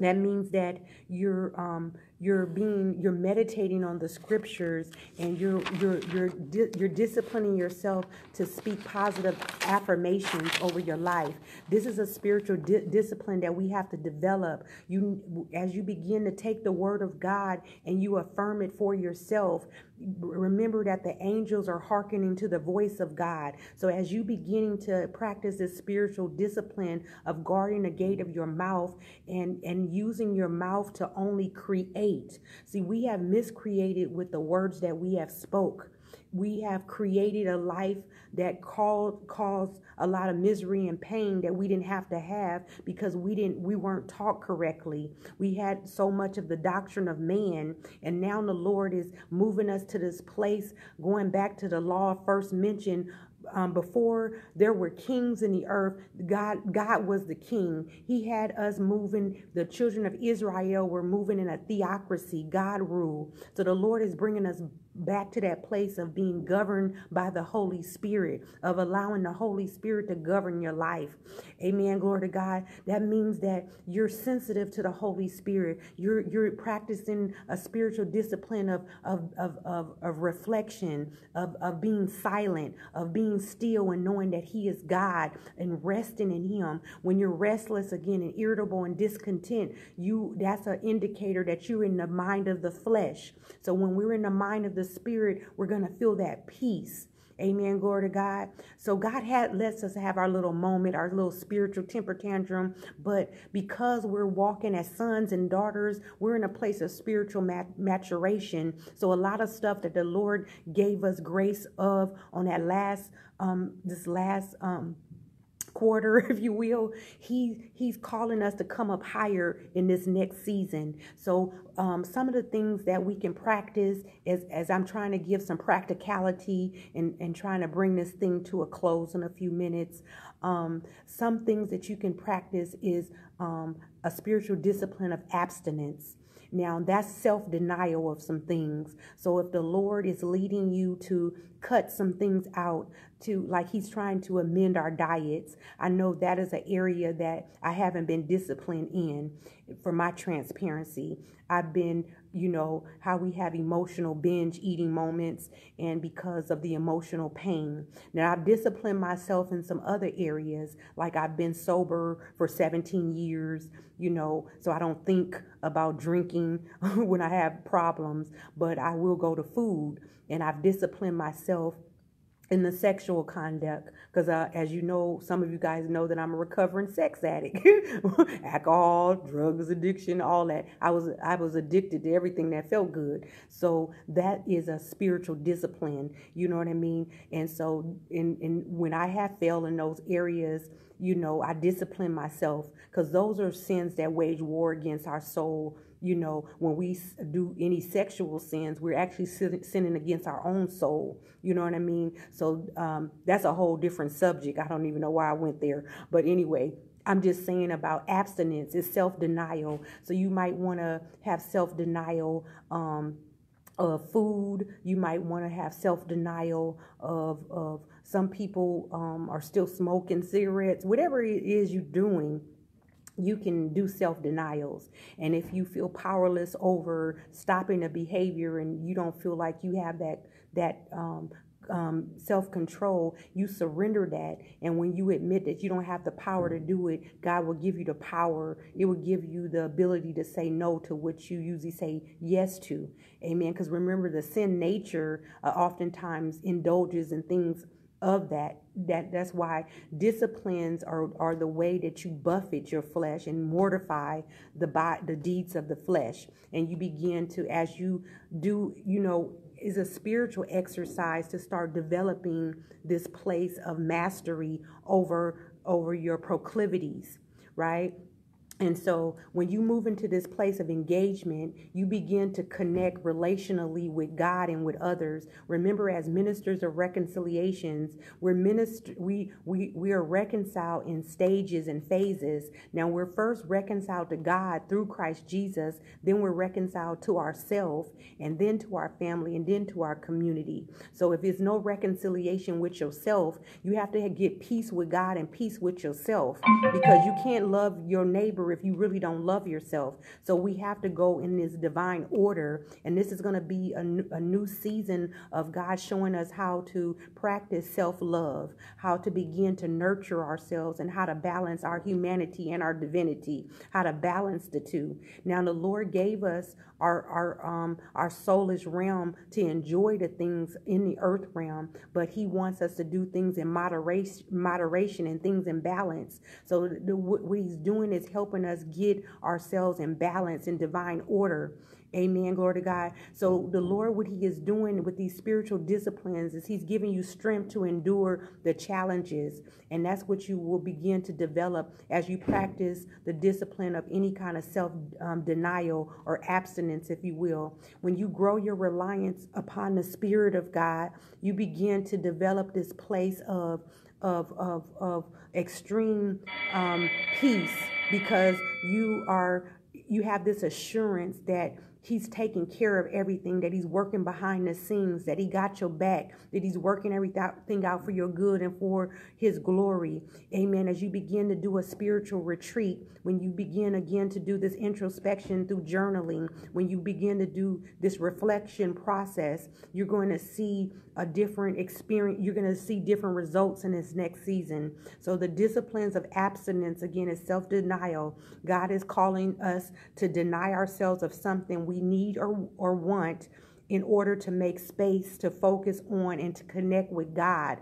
That means that you're um, you're being you're meditating on the scriptures and you're you're you're di- you're disciplining yourself to speak positive affirmations over your life. This is a spiritual di- discipline that we have to develop. You as you begin to take the word of god and you affirm it for yourself remember that the angels are hearkening to the voice of God. So as you beginning to practice this spiritual discipline of guarding the gate of your mouth and and using your mouth to only create. See, we have miscreated with the words that we have spoke we have created a life that called caused a lot of misery and pain that we didn't have to have because we didn't we weren't taught correctly we had so much of the doctrine of man and now the lord is moving us to this place going back to the law first mentioned um, before there were kings in the earth, God, God was the king. He had us moving. The children of Israel were moving in a theocracy. God rule So the Lord is bringing us back to that place of being governed by the Holy Spirit, of allowing the Holy Spirit to govern your life. Amen. Glory to God. That means that you're sensitive to the Holy Spirit. You're you're practicing a spiritual discipline of of of of, of reflection, of, of being silent, of being still and knowing that He is God and resting in Him. When you're restless again and irritable and discontent, you that's an indicator that you're in the mind of the flesh. So when we're in the mind of the spirit, we're going to feel that peace. Amen. Glory to God. So God had lets us have our little moment, our little spiritual temper tantrum. But because we're walking as sons and daughters, we're in a place of spiritual mat- maturation. So a lot of stuff that the Lord gave us grace of on that last, um, this last um quarter, if you will. He he's calling us to come up higher in this next season. So um, some of the things that we can practice as as I'm trying to give some practicality and and trying to bring this thing to a close in a few minutes. Um, some things that you can practice is um, a spiritual discipline of abstinence. Now, that's self denial of some things. So, if the Lord is leading you to cut some things out, to like He's trying to amend our diets, I know that is an area that I haven't been disciplined in for my transparency. I've been you know, how we have emotional binge eating moments and because of the emotional pain. Now, I've disciplined myself in some other areas, like I've been sober for 17 years, you know, so I don't think about drinking when I have problems, but I will go to food and I've disciplined myself in the sexual conduct because uh, as you know some of you guys know that i'm a recovering sex addict. Alcohol drugs addiction all that. I was i was addicted to everything that felt good. So that is a spiritual discipline you know what i mean? And so in, in when i have failed in those areas you know i discipline myself because those are sins that wage war against our soul you know, when we do any sexual sins, we're actually sinning against our own soul. You know what I mean? So um, that's a whole different subject. I don't even know why I went there. But anyway, I'm just saying about abstinence is self denial. So you might want to have self denial. Um, of food, you might want to have self denial of, of some people um, are still smoking cigarettes, whatever it is you're doing, you can do self denials. And if you feel powerless over stopping a behavior and you don't feel like you have that, that, um, um, self control, you surrender that. And when you admit that you don't have the power to do it, God will give you the power. It will give you the ability to say no to what you usually say yes to. Amen. Because remember, the sin nature uh, oftentimes indulges in things of that that that's why disciplines are, are the way that you buffet your flesh and mortify the by the deeds of the flesh. And you begin to as you do you know is a spiritual exercise to start developing this place of mastery over over your proclivities right And so when you move into this place of engagement, you begin to connect relationally with God and with others. Remember, as ministers of reconciliations, we're minister we we we are reconciled in stages and phases. Now we're first reconciled to God through Christ Jesus, then we're reconciled to ourselves, and then to our family, and then to our community. So if there's no reconciliation with yourself, you have to get peace with God and peace with yourself because you can't love your neighbor if you really don't love yourself. So we have to go in this divine order. And this is going to be a, a new season of God showing us how to practice self love, how to begin to nurture ourselves, and how to balance our humanity and our divinity, how to balance the two. Now, the Lord gave us our our um our soulish realm to enjoy the things in the earth realm but he wants us to do things in moderation moderation and things in balance so the, what he's doing is helping helping us get ourselves in balance in divine order. Amen. Glory to God. So the Lord, what He is doing with these spiritual disciplines is He's giving you strength to endure the challenges. And that's what you will begin to develop as you practice the discipline of any kind of self um, denial or abstinence, if you will. When you grow your reliance upon the Spirit of God, you begin to develop this place of of of of extreme um, peace because you are you have this assurance that He's taking care of everything, that He's working behind the scenes, that He got your back, that He's working everything out for your good and for His glory. Amen. As you begin to do a spiritual retreat, when you begin again to do this introspection through journaling, when you begin to do this reflection process, you're going to see a different experience. You're going to see different results in this next season. So, the disciplines of abstinence again is self denial. God is calling us to deny ourselves of something we need or, or want in order to make space to focus on and to connect with God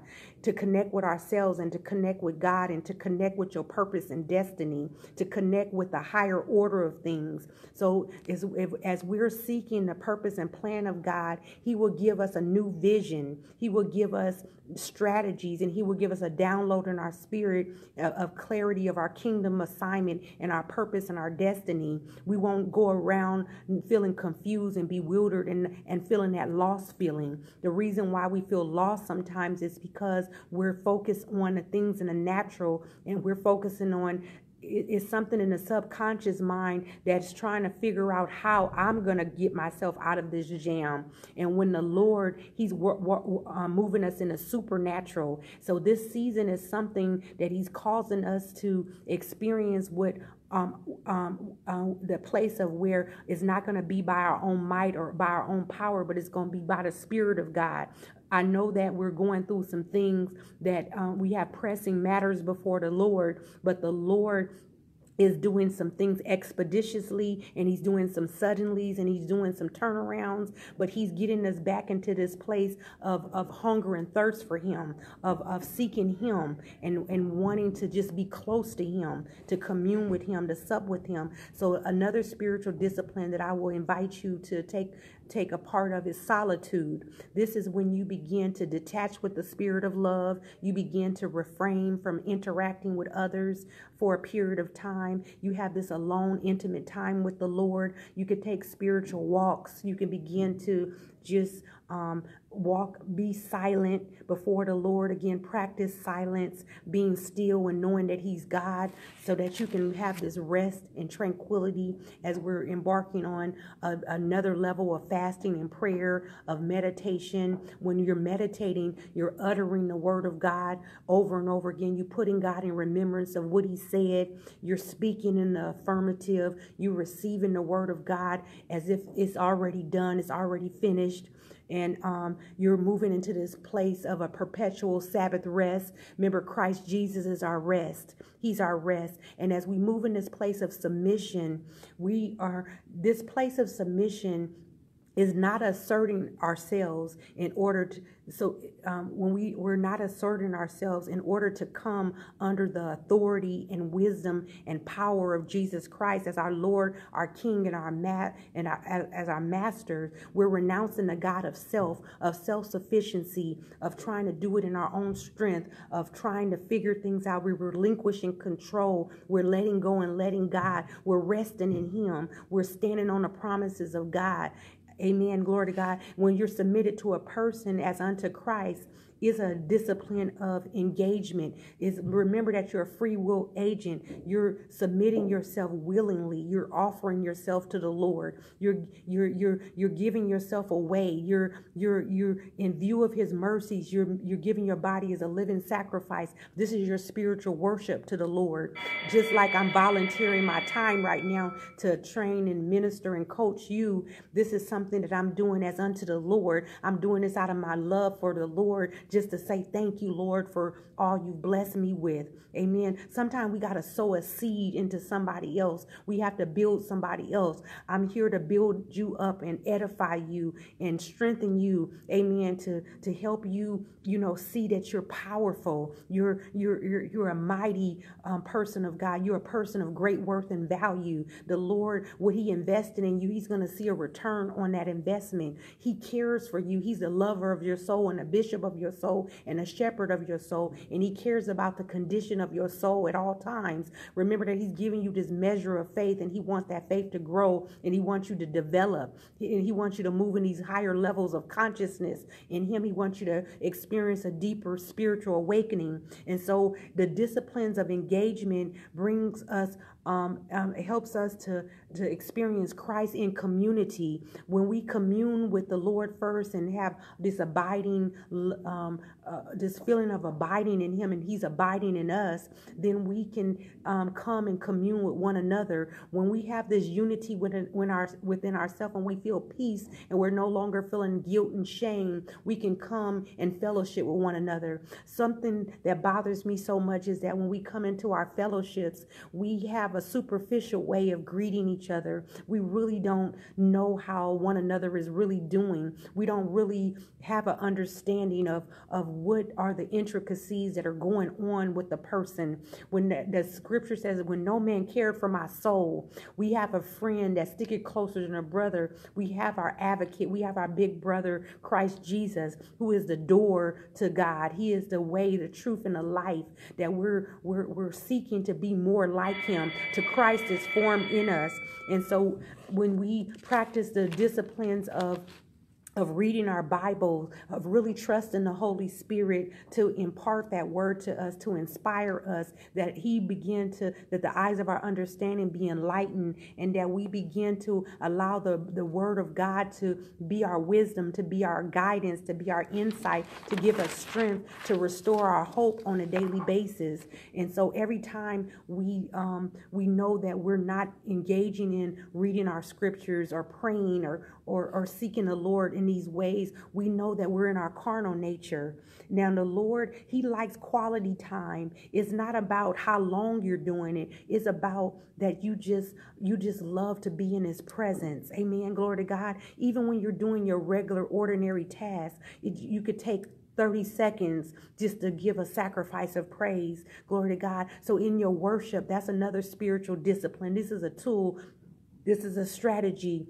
to connect with ourselves and to connect with God and to connect with your purpose and destiny, to connect with the higher order of things. So as, as we're seeking the purpose and plan of God, He will give us a new vision. He will give us strategies and He will give us a download in our spirit of, of clarity of our kingdom assignment and our purpose and our destiny. We won't go around feeling confused and bewildered and, and feeling that lost feeling. The reason why we feel lost sometimes is because we're focused on the things in the natural and we're focusing on it's something in the subconscious mind that's trying to figure out how I'm going to get myself out of this jam. And when the Lord, He's uh, moving us in a supernatural. So this season is something that He's causing us to experience what um, um, uh, the place of where it's not going to be by our own might or by our own power, but it's going to be by the Spirit of God. I know that we're going through some things that um, we have pressing matters before the Lord, but the Lord is doing some things expeditiously and he's doing some suddenlies and he's doing some turnarounds but he's getting us back into this place of, of hunger and thirst for him of, of seeking him and, and wanting to just be close to him to commune with him to sup with him. So another spiritual discipline that i will invite you to take take a part of is solitude. This is when you begin to detach with the spirit of love. You begin to refrain from interacting with others for a period of time. You have this alone, intimate time with the Lord. You could take spiritual walks. You can begin to just um, walk, be silent before the Lord. Again, practice silence, being still and knowing that He's God, so that you can have this rest and tranquility as we're embarking on a, another level of fasting and prayer, of meditation. When you're meditating, you're uttering the Word of God over and over again. You're putting God in remembrance of what He said. You're speaking in the affirmative. You're receiving the Word of God as if it's already done, it's already finished and um, you're moving into this place of a perpetual Sabbath rest. Remember, Christ Jesus is our rest. He's our rest. And as we move in this place of submission, we are, this place of submission is not asserting ourselves in order to so um, when we we're not asserting ourselves in order to come under the authority and wisdom and power of Jesus Christ as our Lord, our King, and our mat and our, as, as our master, we're renouncing the God of self, of self-sufficiency, of trying to do it in our own strength, of trying to figure things out. We're relinquishing control. We're letting go and letting God. We're resting in Him. We're standing on the promises of God. Amen. Glory to God. When you're submitted to a person as unto Christ, is a discipline of engagement. Is remember that you're a free will agent. You're submitting yourself willingly. You're offering yourself to the lord. You're you're you're you're giving yourself away. You're you're you're in view of his mercies you're you're giving your body as a living sacrifice. This is your spiritual worship to the lord. Just like i'm volunteering my time right now to train and minister and coach you this is something that i'm doing as unto the lord. I'm doing this out of my love for the lord just to say thank you, Lord, for all you've blessed me with. Amen. Sometimes we got to sow a seed into somebody else. We have to build somebody else. I'm here to build you up and edify you and strengthen you. Amen. To to help you, you know, see that you're powerful. You're you're you're, you're a mighty um, person of God. You're a person of great worth and value. The Lord, what He invested in you, He's going to see a return on that investment. He cares for you. He's the lover of your soul and a bishop of your soul and a shepherd of your soul. And He cares about the condition of your soul at all times. Remember that He's giving you this measure of faith and He wants that faith to grow and He wants you to develop. And He wants you to move in these higher levels of consciousness. In Him, He wants you to experience a deeper spiritual awakening. And so the disciplines of engagement brings us um, um, it helps us to to experience Christ in community when we commune with the Lord first and have this abiding, um, uh, this feeling of abiding in Him and He's abiding in us. Then we can um, come and commune with one another. When we have this unity within, when our, within ourselves and we feel peace and we're no longer feeling guilt and shame, we can come and fellowship with one another. Something that bothers me so much is that when we come into our fellowships, we have a superficial way of greeting each other. We really don't know how one another is really doing. We don't really have an understanding of, of what are the intricacies that are going on with the person. When the, the scripture says, when no man cared for my soul, we have a friend that's sticking closer than a brother. We have our advocate. We have our big brother, Christ Jesus, who is the door to God. He is the way, the truth, and the life that we're, we're, we're seeking to be more like him, to Christ is formed in us. And so when we practice the disciplines of of reading our Bible, of really trusting the Holy Spirit to impart that word to us, to inspire us, that He begin to, that the eyes of our understanding be enlightened, and that we begin to allow the, the word of God to be our wisdom, to be our guidance, to be our insight, to give us strength, to restore our hope on a daily basis. And so every time we um, we know that we're not engaging in reading our scriptures or praying or or, or seeking the Lord in these ways, we know that we're in our carnal nature. Now, the Lord, He likes quality time. It's not about how long you're doing it. It's about that you just you just love to be in His presence. Amen. Glory to God. Even when you're doing your regular, ordinary tasks, you could take 30 seconds just to give a sacrifice of praise. Glory to God. So, in your worship, that's another spiritual discipline. This is a tool, this is a strategy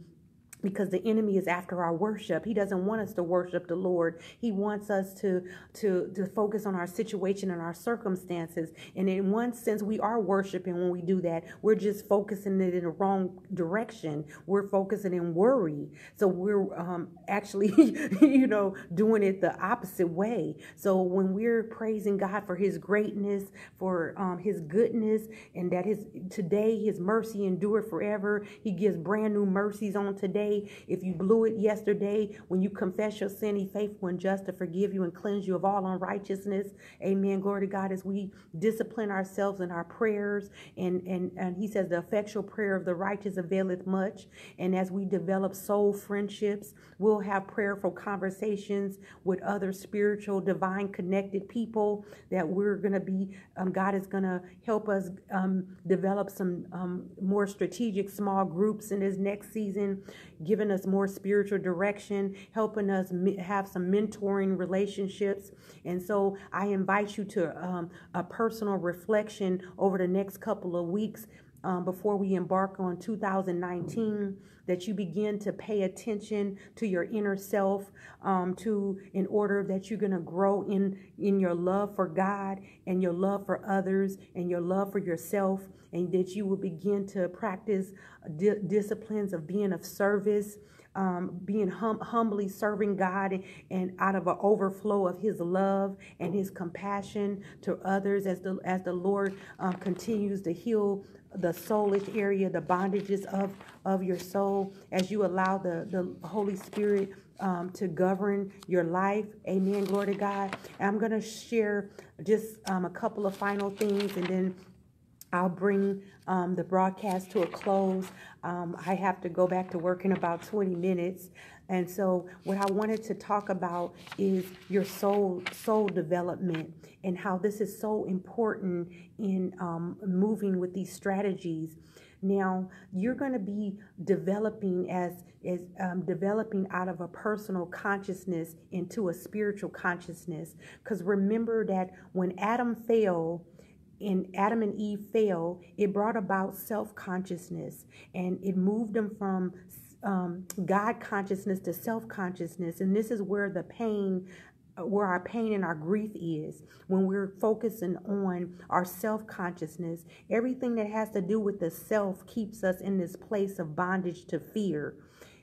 because the enemy is after our worship. He doesn't want us to worship the Lord. He wants us to to to focus on our situation and our circumstances. And in one sense, we are worshiping when we do that. We're just focusing it in the wrong direction. We're focusing in worry. So we're um, actually, you know, doing it the opposite way. So when we're praising God for His greatness, for um, His goodness, and that His today His mercy endure forever. He gives brand new mercies on today if you blew it yesterday, when you confess your sin, He faithful and just to forgive you and cleanse you of all unrighteousness. Amen. Glory to God as we discipline ourselves in our prayers. And, and, and He says, the effectual prayer of the righteous availeth much. And as we develop soul friendships, we'll have prayerful conversations with other spiritual, divine connected people that we're going to be, um, God is going to help us um, develop some um, more strategic small groups in this next season giving us more spiritual direction, helping us have some mentoring relationships. And so I invite you to um, a personal reflection over the next couple of weeks um, before we embark on 2019 that you begin to pay attention to your inner self um, to in order that you're going to grow in in your love for god and your love for others and your love for yourself and that you will begin to practice di- disciplines of being of service um, being hum- humbly serving God and, and out of an overflow of His love and His compassion to others as the as the Lord um, continues to heal the soulish area, the bondages of, of your soul, as you allow the, the Holy Spirit um, to govern your life. Amen. Glory to God. And I'm going to share just um, a couple of final things and then I'll bring um, the broadcast to a close. Um, I have to go back to work in about 20 minutes. And so, what I wanted to talk about is your soul soul development and how this is so important in um, moving with these strategies. Now, you're going to be developing as as um, developing out of a personal consciousness into a spiritual consciousness. Because remember that when Adam fell and Adam and Eve fell, it brought about self consciousness and it moved them from um, God consciousness to self consciousness. And this is where the pain, where our pain and our grief is when we're focusing on our self consciousness. Everything that has to do with the self keeps us in this place of bondage to fear.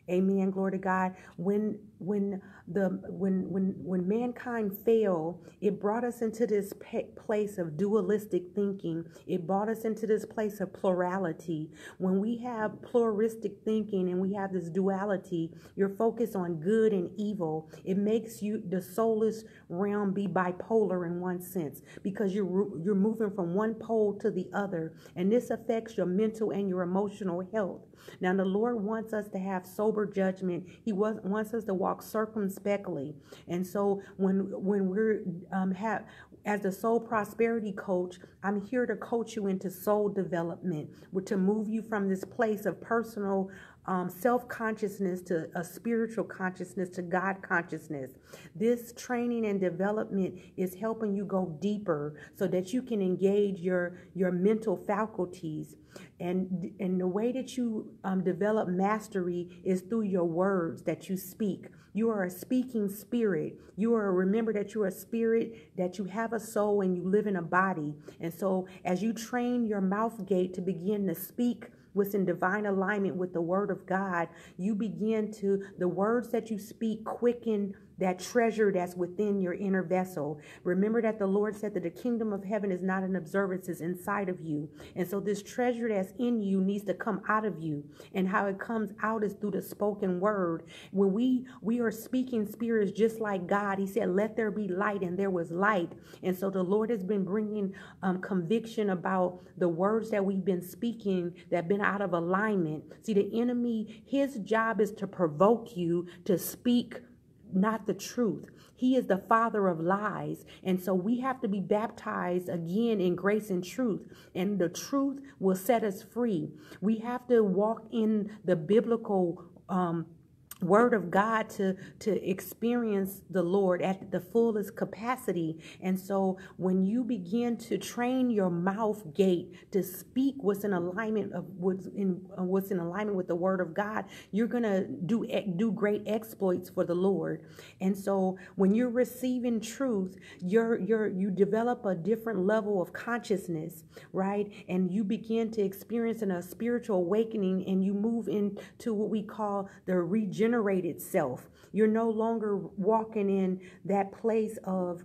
Amen. Glory to God. When when the when when when mankind fell it brought us into this place of dualistic thinking. It brought us into this place of plurality. When we have pluralistic thinking and we have this duality you're focused on good and evil it makes you the soulish realm be bipolar in one sense because you're you're moving from one pole to the other and this affects your mental and your emotional health. Now the lord wants us to have sober judgment. He was, wants us to walk circumspectly circumspectly. And so when when we're um, have as a soul prosperity coach, I'm here to coach you into soul development, to move you from this place of personal um, self consciousness to a spiritual consciousness to God consciousness. This training and development is helping you go deeper so that you can engage your, your mental faculties. And, and the way that you um, develop mastery is through your words that you speak. You are a speaking spirit. You are remember that you're a spirit, that you have a soul, and you live in a body. And so, as you train your mouth gate to begin to speak what's in divine alignment with the word of God, you begin to, the words that you speak quicken that treasure that's within your inner vessel. Remember that the Lord said that the kingdom of heaven is not an observance, it's inside of you. And so this treasure that's in you needs to come out of you. And how it comes out is through the spoken word. When we we are speaking spirits just like God, he said, let there be light and there was light. And so the Lord has been bringing um, conviction about the words that we've been speaking that been out of alignment. See, the enemy, his job is to provoke you to speak not the truth. He is the father of lies. And so we have to be baptized again in grace and truth. And the truth will set us free. We have to walk in the biblical um, word of God to to experience the Lord at the fullest capacity. And so when you begin to train your mouth gate to speak what's in alignment of what's in uh, what's in alignment with the word of God, you're going to do do great exploits for the Lord. And so when you're receiving truth, you're you're you develop a different level of consciousness, right? And you begin to experience in a spiritual awakening and you move into what we call the regeneration regenerate self. You're no longer walking in that place of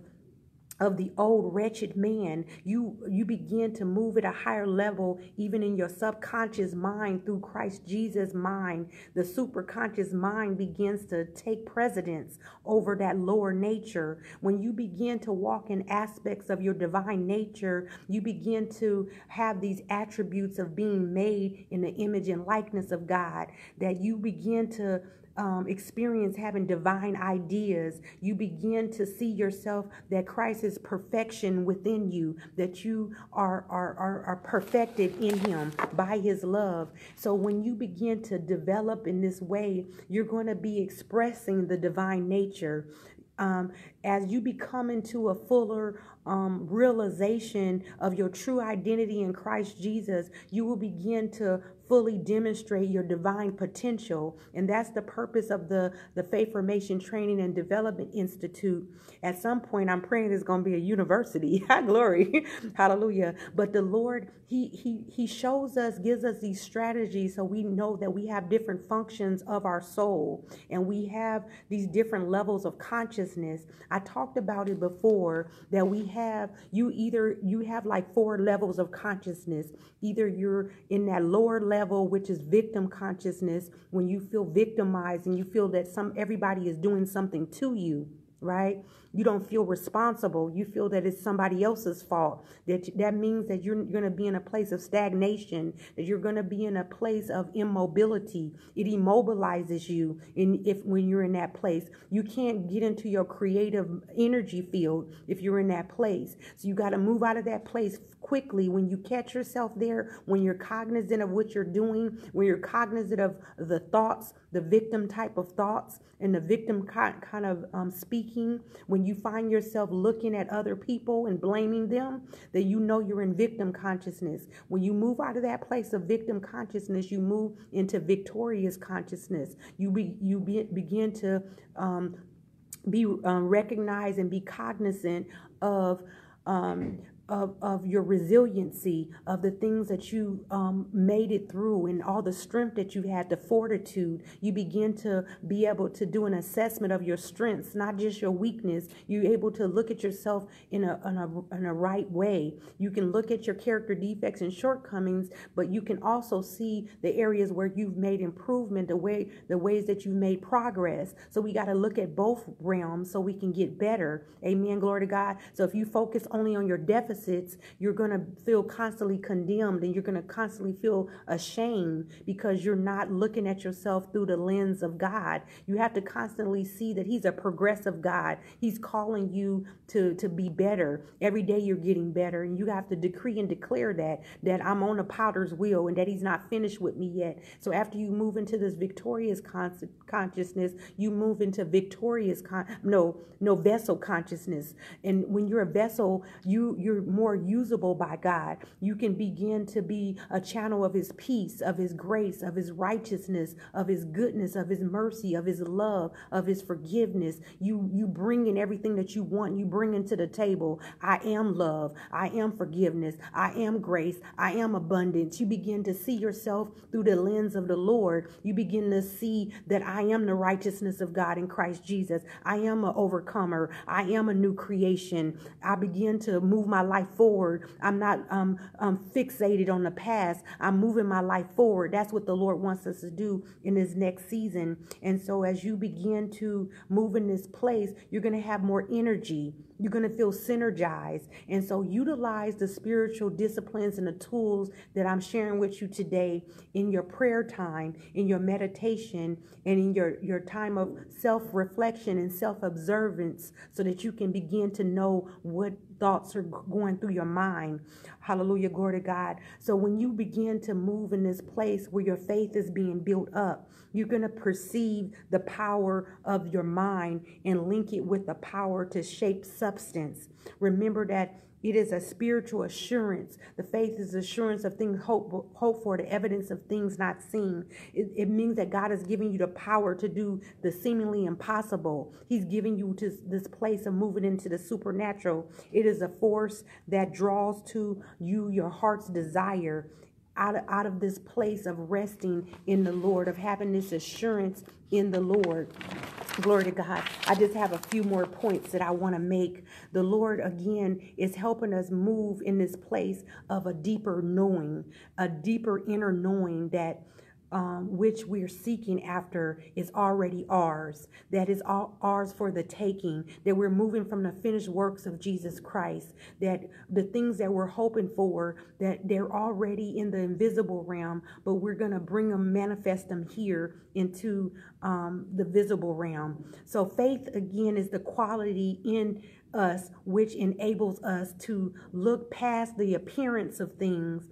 of the old wretched man. You you begin to move at a higher level even in your subconscious mind through Christ Jesus mind. The superconscious mind begins to take precedence over that lower nature. When you begin to walk in aspects of your divine nature you begin to have these attributes of being made in the image and likeness of God that you begin to um, experience having divine ideas. You begin to see yourself that Christ is perfection within you, that you are, are, are, are perfected in Him by His love. So when you begin to develop in this way, you're going to be expressing the divine nature. Um, as you become into a fuller um, realization of your true identity in Christ Jesus, you will begin to fully demonstrate your divine potential. And that's the purpose of the, the Faith Formation Training and Development Institute. At some point, I'm praying it's going to be a university. Glory. Hallelujah. But the Lord, he, he, he shows us, gives us these strategies so we know that we have different functions of our soul and we have these different levels of consciousness. I talked about it before that we have, you either, you have like four levels of consciousness. Either you're in that lower level level, which is victim consciousness, when you feel victimized and you feel that some everybody is doing something to you, right? You don't feel responsible. You feel that it's somebody else's fault. That that means that you're going to be in a place of stagnation. That you're going to be in a place of immobility. It immobilizes you. And if when you're in that place, you can't get into your creative energy field if you're in that place. So you got to move out of that place quickly when you catch yourself there. When you're cognizant of what you're doing. When you're cognizant of the thoughts, the victim type of thoughts, and the victim kind of um, speaking. When when you find yourself looking at other people and blaming them, that you know you're in victim consciousness. When you move out of that place of victim consciousness, you move into victorious consciousness. You be, you be, begin to um, be um, recognized and be cognizant of um, of, of your resiliency, of the things that you um, made it through, and all the strength that you had, the fortitude. You begin to be able to do an assessment of your strengths, not just your weakness. You're able to look at yourself in a, in a, in a right way. You can look at your character defects and shortcomings, but you can also see the areas where you've made improvement, the way the ways that you've made progress. So we got to look at both realms so we can get better. Amen. Glory to God. So if you focus only on your deficit, opposites, you're going to feel constantly condemned and you're going to constantly feel ashamed because you're not looking at yourself through the lens of God. You have to constantly see that He's a progressive God. He's calling you to, to be better. Every day you're getting better. And you have to decree and declare that, that I'm on a potter's wheel and that He's not finished with me yet. So after you move into this victorious con- consciousness, you move into victorious, con- no, no vessel consciousness. And when you're a vessel, you, you're more usable by God. You can begin to be a channel of His peace, of His grace, of His righteousness, of His goodness, of His mercy, of His love, of His forgiveness. You you bring in everything that you want. You bring into the table. I am love. I am forgiveness. I am grace. I am abundance. You begin to see yourself through the lens of the Lord. You begin to see that I am the righteousness of God in Christ Jesus. I am an overcomer. I am a new creation. I begin to move my life forward. I'm not um, um, fixated on the past. I'm moving my life forward. That's what the Lord wants us to do in this next season. And so as you begin to move in this place, you're going to have more energy. You're going to feel synergized. And so utilize the spiritual disciplines and the tools that I'm sharing with you today in your prayer time, in your meditation, and in your, your time of self reflection and self observance so that you can begin to know what thoughts are going through your mind. Hallelujah, glory to God. So when you begin to move in this place where your faith is being built up, you're going to perceive the power of your mind and link it with the power to shape substance. Remember that it is a spiritual assurance. The faith is assurance of things hope, hope for, the evidence of things not seen. It, it means that God is giving you the power to do the seemingly impossible. He's giving you to this place of moving into the supernatural. It is a force that draws to you your heart's desire out of, out of this place of resting in the Lord, of having this assurance in the Lord. Glory to God. I just have a few more points that I want to make. The Lord, again, is helping us move in this place of a deeper knowing, a deeper inner knowing that um, which we're seeking after is already ours, that is all ours for the taking, that we're moving from the finished works of Jesus Christ, that the things that we're hoping for, that they're already in the invisible realm, but we're going to bring them, manifest them here into um, the visible realm. So faith, again, is the quality in us which enables us to look past the appearance of things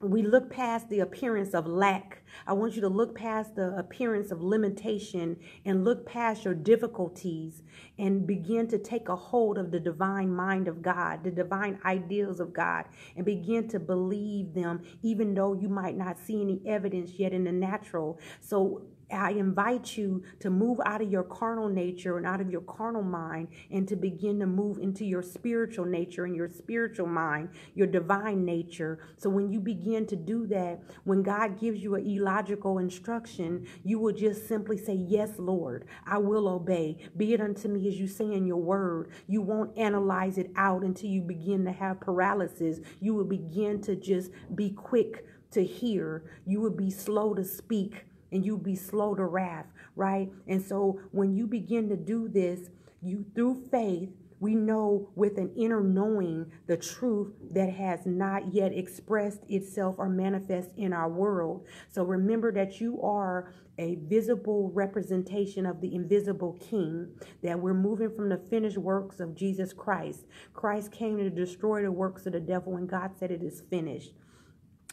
we look past the appearance of lack. I want you to look past the appearance of limitation and look past your difficulties and begin to take a hold of the divine mind of God, the divine ideals of God, and begin to believe them, even though you might not see any evidence yet in the natural. So I invite you to move out of your carnal nature and out of your carnal mind and to begin to move into your spiritual nature and your spiritual mind, your divine nature. So when you begin to do that, when God gives you an illogical instruction, you will just simply say, Yes, Lord, I will obey. Be it unto me as you say in your word. You won't analyze it out until you begin to have paralysis. You will begin to just be quick to hear. You will be slow to speak and you be slow to wrath, right? And so when you begin to do this, you through faith, we know with an inner knowing the truth that has not yet expressed itself or manifest in our world. So remember that you are a visible representation of the invisible King, that we're moving from the finished works of Jesus Christ. Christ came to destroy the works of the devil, and God said it is finished.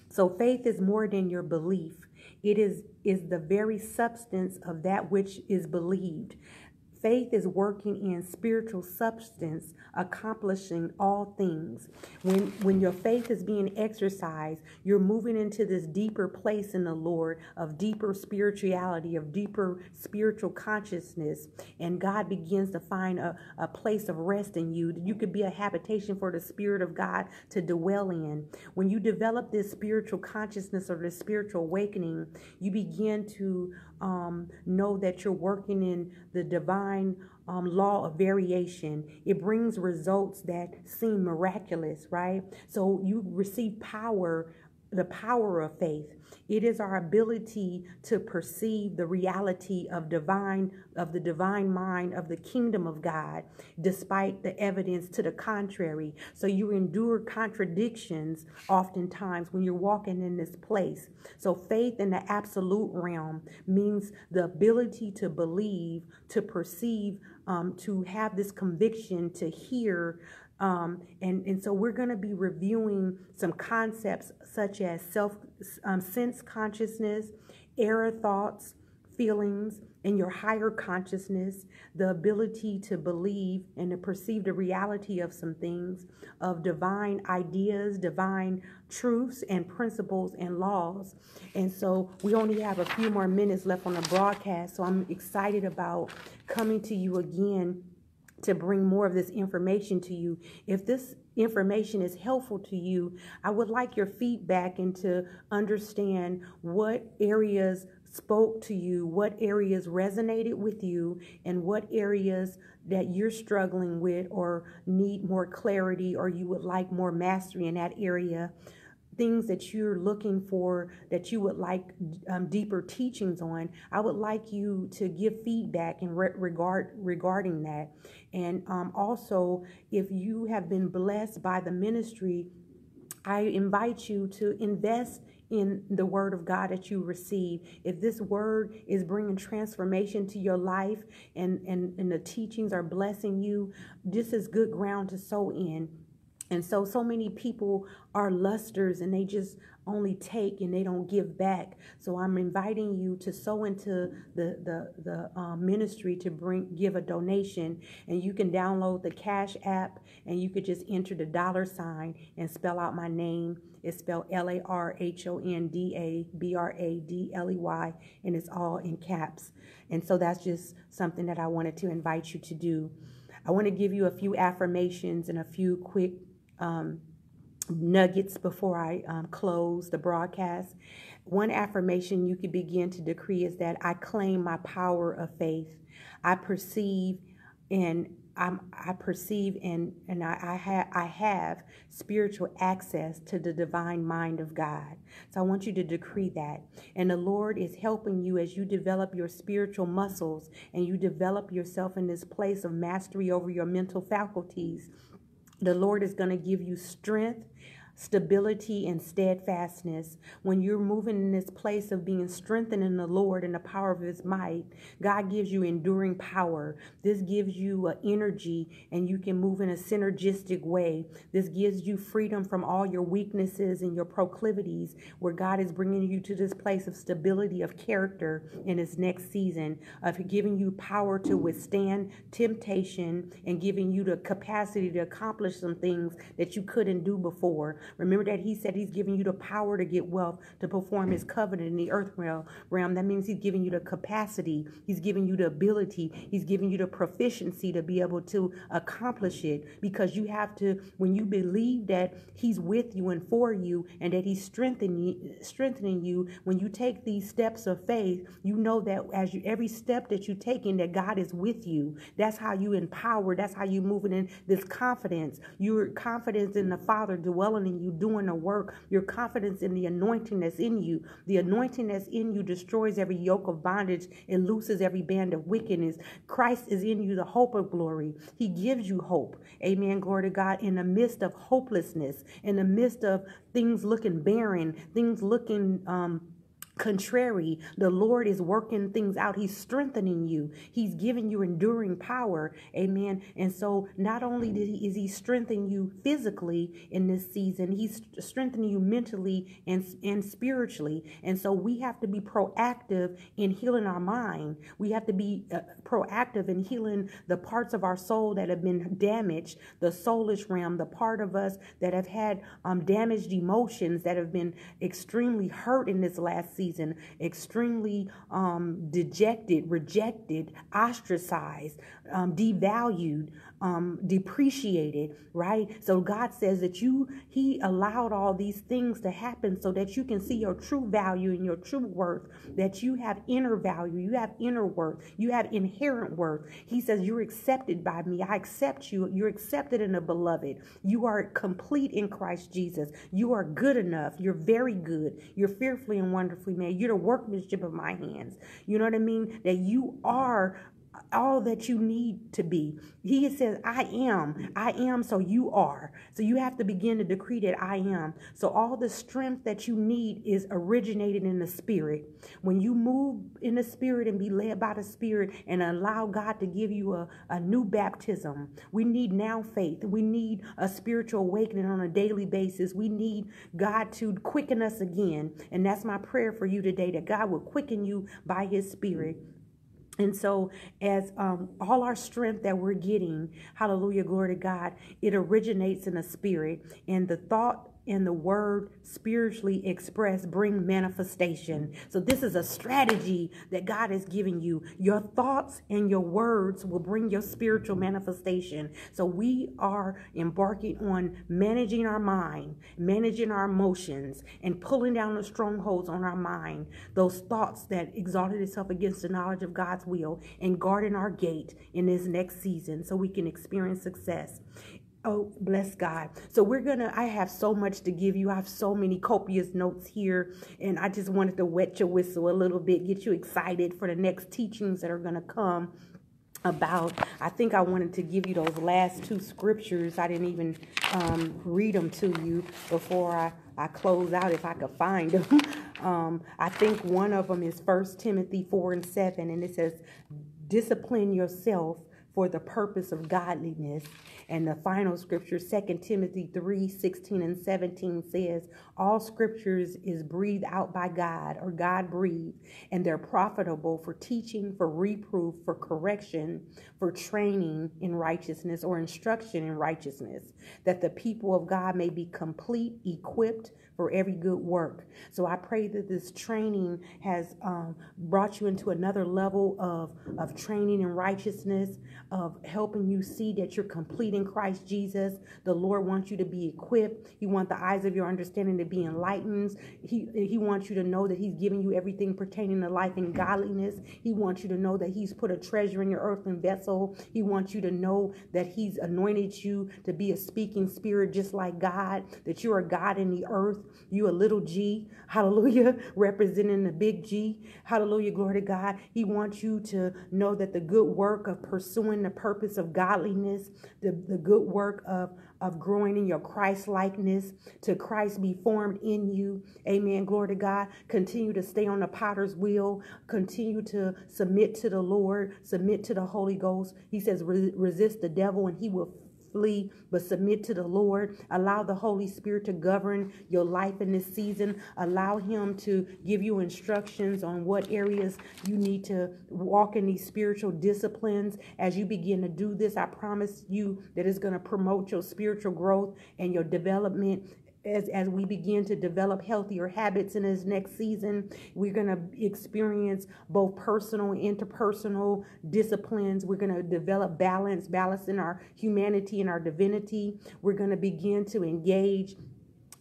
So faith is more than your belief. It is, is the very substance of that which is believed. Faith is working in spiritual substance, accomplishing all things. When, when your faith is being exercised, you're moving into this deeper place in the Lord of deeper spirituality, of deeper spiritual consciousness. And God begins to find a, a place of rest in you. You could be a habitation for the Spirit of God to dwell in. When you develop this spiritual consciousness or this spiritual awakening, you begin to um, know that you're working in the divine um, law of variation. It brings results that seem miraculous, right? So you receive power, the power of faith. It is our ability to perceive the reality of divine of the divine mind of the kingdom of God despite the evidence to the contrary. So you endure contradictions oftentimes when you're walking in this place. So faith in the absolute realm means the ability to believe, to perceive, um, to have this conviction, to hear um, and, and so we're going to be reviewing some concepts such as self um, sense consciousness, error thoughts, feelings, and your higher consciousness, the ability to believe and to perceive the reality of some things, of divine ideas, divine truths, and principles and laws. And so we only have a few more minutes left on the broadcast. So I'm excited about coming to you again to bring more of this information to you. If this information is helpful to you, I would like your feedback and to understand what areas spoke to you, what areas resonated with you, and what areas that you're struggling with or need more clarity or you would like more mastery in that area things that you're looking for that you would like um, deeper teachings on i would like you to give feedback in re- regard regarding that and um, also if you have been blessed by the ministry i invite you to invest in the word of God that you receive. If this word is bringing transformation to your life and, and, and the teachings are blessing you, this is good ground to sow in. And so, so many people are lusters and they just only take and they don't give back. So I'm inviting you to sow into the the the um, ministry to bring give a donation, and you can download the Cash app and you could just enter the dollar sign and spell out my name. It's spelled L A R H O N D A B R A D L E Y, and it's all in caps. And so that's just something that I wanted to invite you to do. I want to give you a few affirmations and a few quick um, nuggets before I um, close the broadcast. One affirmation you could begin to decree is that I claim my power of faith. I perceive and I'm, I perceive and, and I, I, ha- I have spiritual access to the divine mind of God. So I want you to decree that. And the Lord is helping you as you develop your spiritual muscles and you develop yourself in this place of mastery over your mental faculties. The Lord is going to give you strength stability and steadfastness. When you're moving in this place of being strengthened in the Lord and the power of His might, God gives you enduring power. This gives you uh, energy and you can move in a synergistic way. This gives you freedom from all your weaknesses and your proclivities, where God is bringing you to this place of stability of character in His next season, of giving you power to withstand temptation and giving you the capacity to accomplish some things that you couldn't do before. Remember that he said he's giving you the power to get wealth to perform his covenant in the earth realm. That means he's giving you the capacity, he's giving you the ability, he's giving you the proficiency to be able to accomplish it because you have to, when you believe that he's with you and for you and that he's strengthening you, strengthening you, when you take these steps of faith, you know that as you every step that you take in that God is with you. That's how you empower, that's how you moving in this confidence. Your confidence in the Father dwelling in you doing the work, your confidence in the anointing that's in you. The anointing that's in you destroys every yoke of bondage and looses every band of wickedness. Christ is in you, the hope of glory. He gives you hope. Amen. Glory to God. In the midst of hopelessness, in the midst of things looking barren, things looking um contrary the lord is working things out. He's strengthening you. He's giving you enduring power. Amen. And so not only did he, is he strengthening you physically in this season he's strengthening you mentally and and spiritually. And so we have to be proactive in healing our mind. We have to be uh, proactive in healing the parts of our soul that have been damaged the soulish realm the part of us that have had um, damaged emotions that have been extremely hurt in this last season season, extremely um, dejected, rejected, ostracized, um, devalued, um, depreciated, right? So God says that you, He allowed all these things to happen so that you can see your true value and your true worth, that you have inner value, you have inner worth, you have inherent worth. He says, You're accepted by me. I accept you. You're accepted in the beloved. You are complete in Christ Jesus. You are good enough. You're very good. You're fearfully and wonderfully made. You're the workmanship of my hands. You know what I mean? That you are all that you need to be. He says, I am. I am, so you are. So you have to begin to decree that I am. So all the strength that you need is originated in the spirit. When you move in the spirit and be led by the spirit and allow God to give you a, a new baptism, we need now faith. We need a spiritual awakening on a daily basis. We need God to quicken us again. And that's my prayer for you today that God will quicken you by his spirit. And so, as um, all our strength that we're getting, hallelujah, glory to God, it originates in the spirit. And the thought and the word spiritually expressed bring manifestation. So this is a strategy that God is giving you. Your thoughts and your words will bring your spiritual manifestation. So we are embarking on managing our mind, managing our emotions, and pulling down the strongholds on our mind, those thoughts that exalted itself against the knowledge of God's will, and guarding our gate in this next season so we can experience success. Oh, bless God. So we're going to, I have so much to give you. I have so many copious notes here, and I just wanted to wet your whistle a little bit, get you excited for the next teachings that are going to come about i think i wanted to give you those last two scriptures i didn't even um, read them to you before i, I close out if i could find them um, i think one of them is first timothy 4 and 7 and it says discipline yourself for the purpose of godliness. And the final scripture, 2 Timothy 3 16 and 17, says, All scriptures is breathed out by God, or God breathed, and they're profitable for teaching, for reproof, for correction, for training in righteousness, or instruction in righteousness, that the people of God may be complete, equipped, for every good work. So I pray that this training has um, brought you into another level of, of training in righteousness, of helping you see that you're complete in Christ Jesus. The Lord wants you to be equipped. He wants the eyes of your understanding to be enlightened. He, he wants you to know that He's giving you everything pertaining to life and godliness. He wants you to know that He's put a treasure in your earthen vessel. He wants you to know that He's anointed you to be a speaking spirit just like God, that you're God in the earth. You a little G, hallelujah, representing the big G. Hallelujah, glory to God. He wants you to know that the good work of pursuing the purpose of godliness, the, the good work of of growing in your Christ likeness, to Christ be formed in you. Amen. Glory to God. Continue to stay on the potter's wheel. Continue to submit to the Lord, submit to the Holy Ghost. He says, resist the devil and he will flee, but submit to the Lord. Allow the Holy Spirit to govern your life in this season. Allow Him to give you instructions on what areas you need to walk in these spiritual disciplines. As you begin to do this, I promise you that it's going to promote your spiritual growth and your development as, as we begin to develop healthier habits in this next season, we're going to experience both personal interpersonal disciplines. We're going to develop balance, balance in our humanity and our divinity. We're going to begin to engage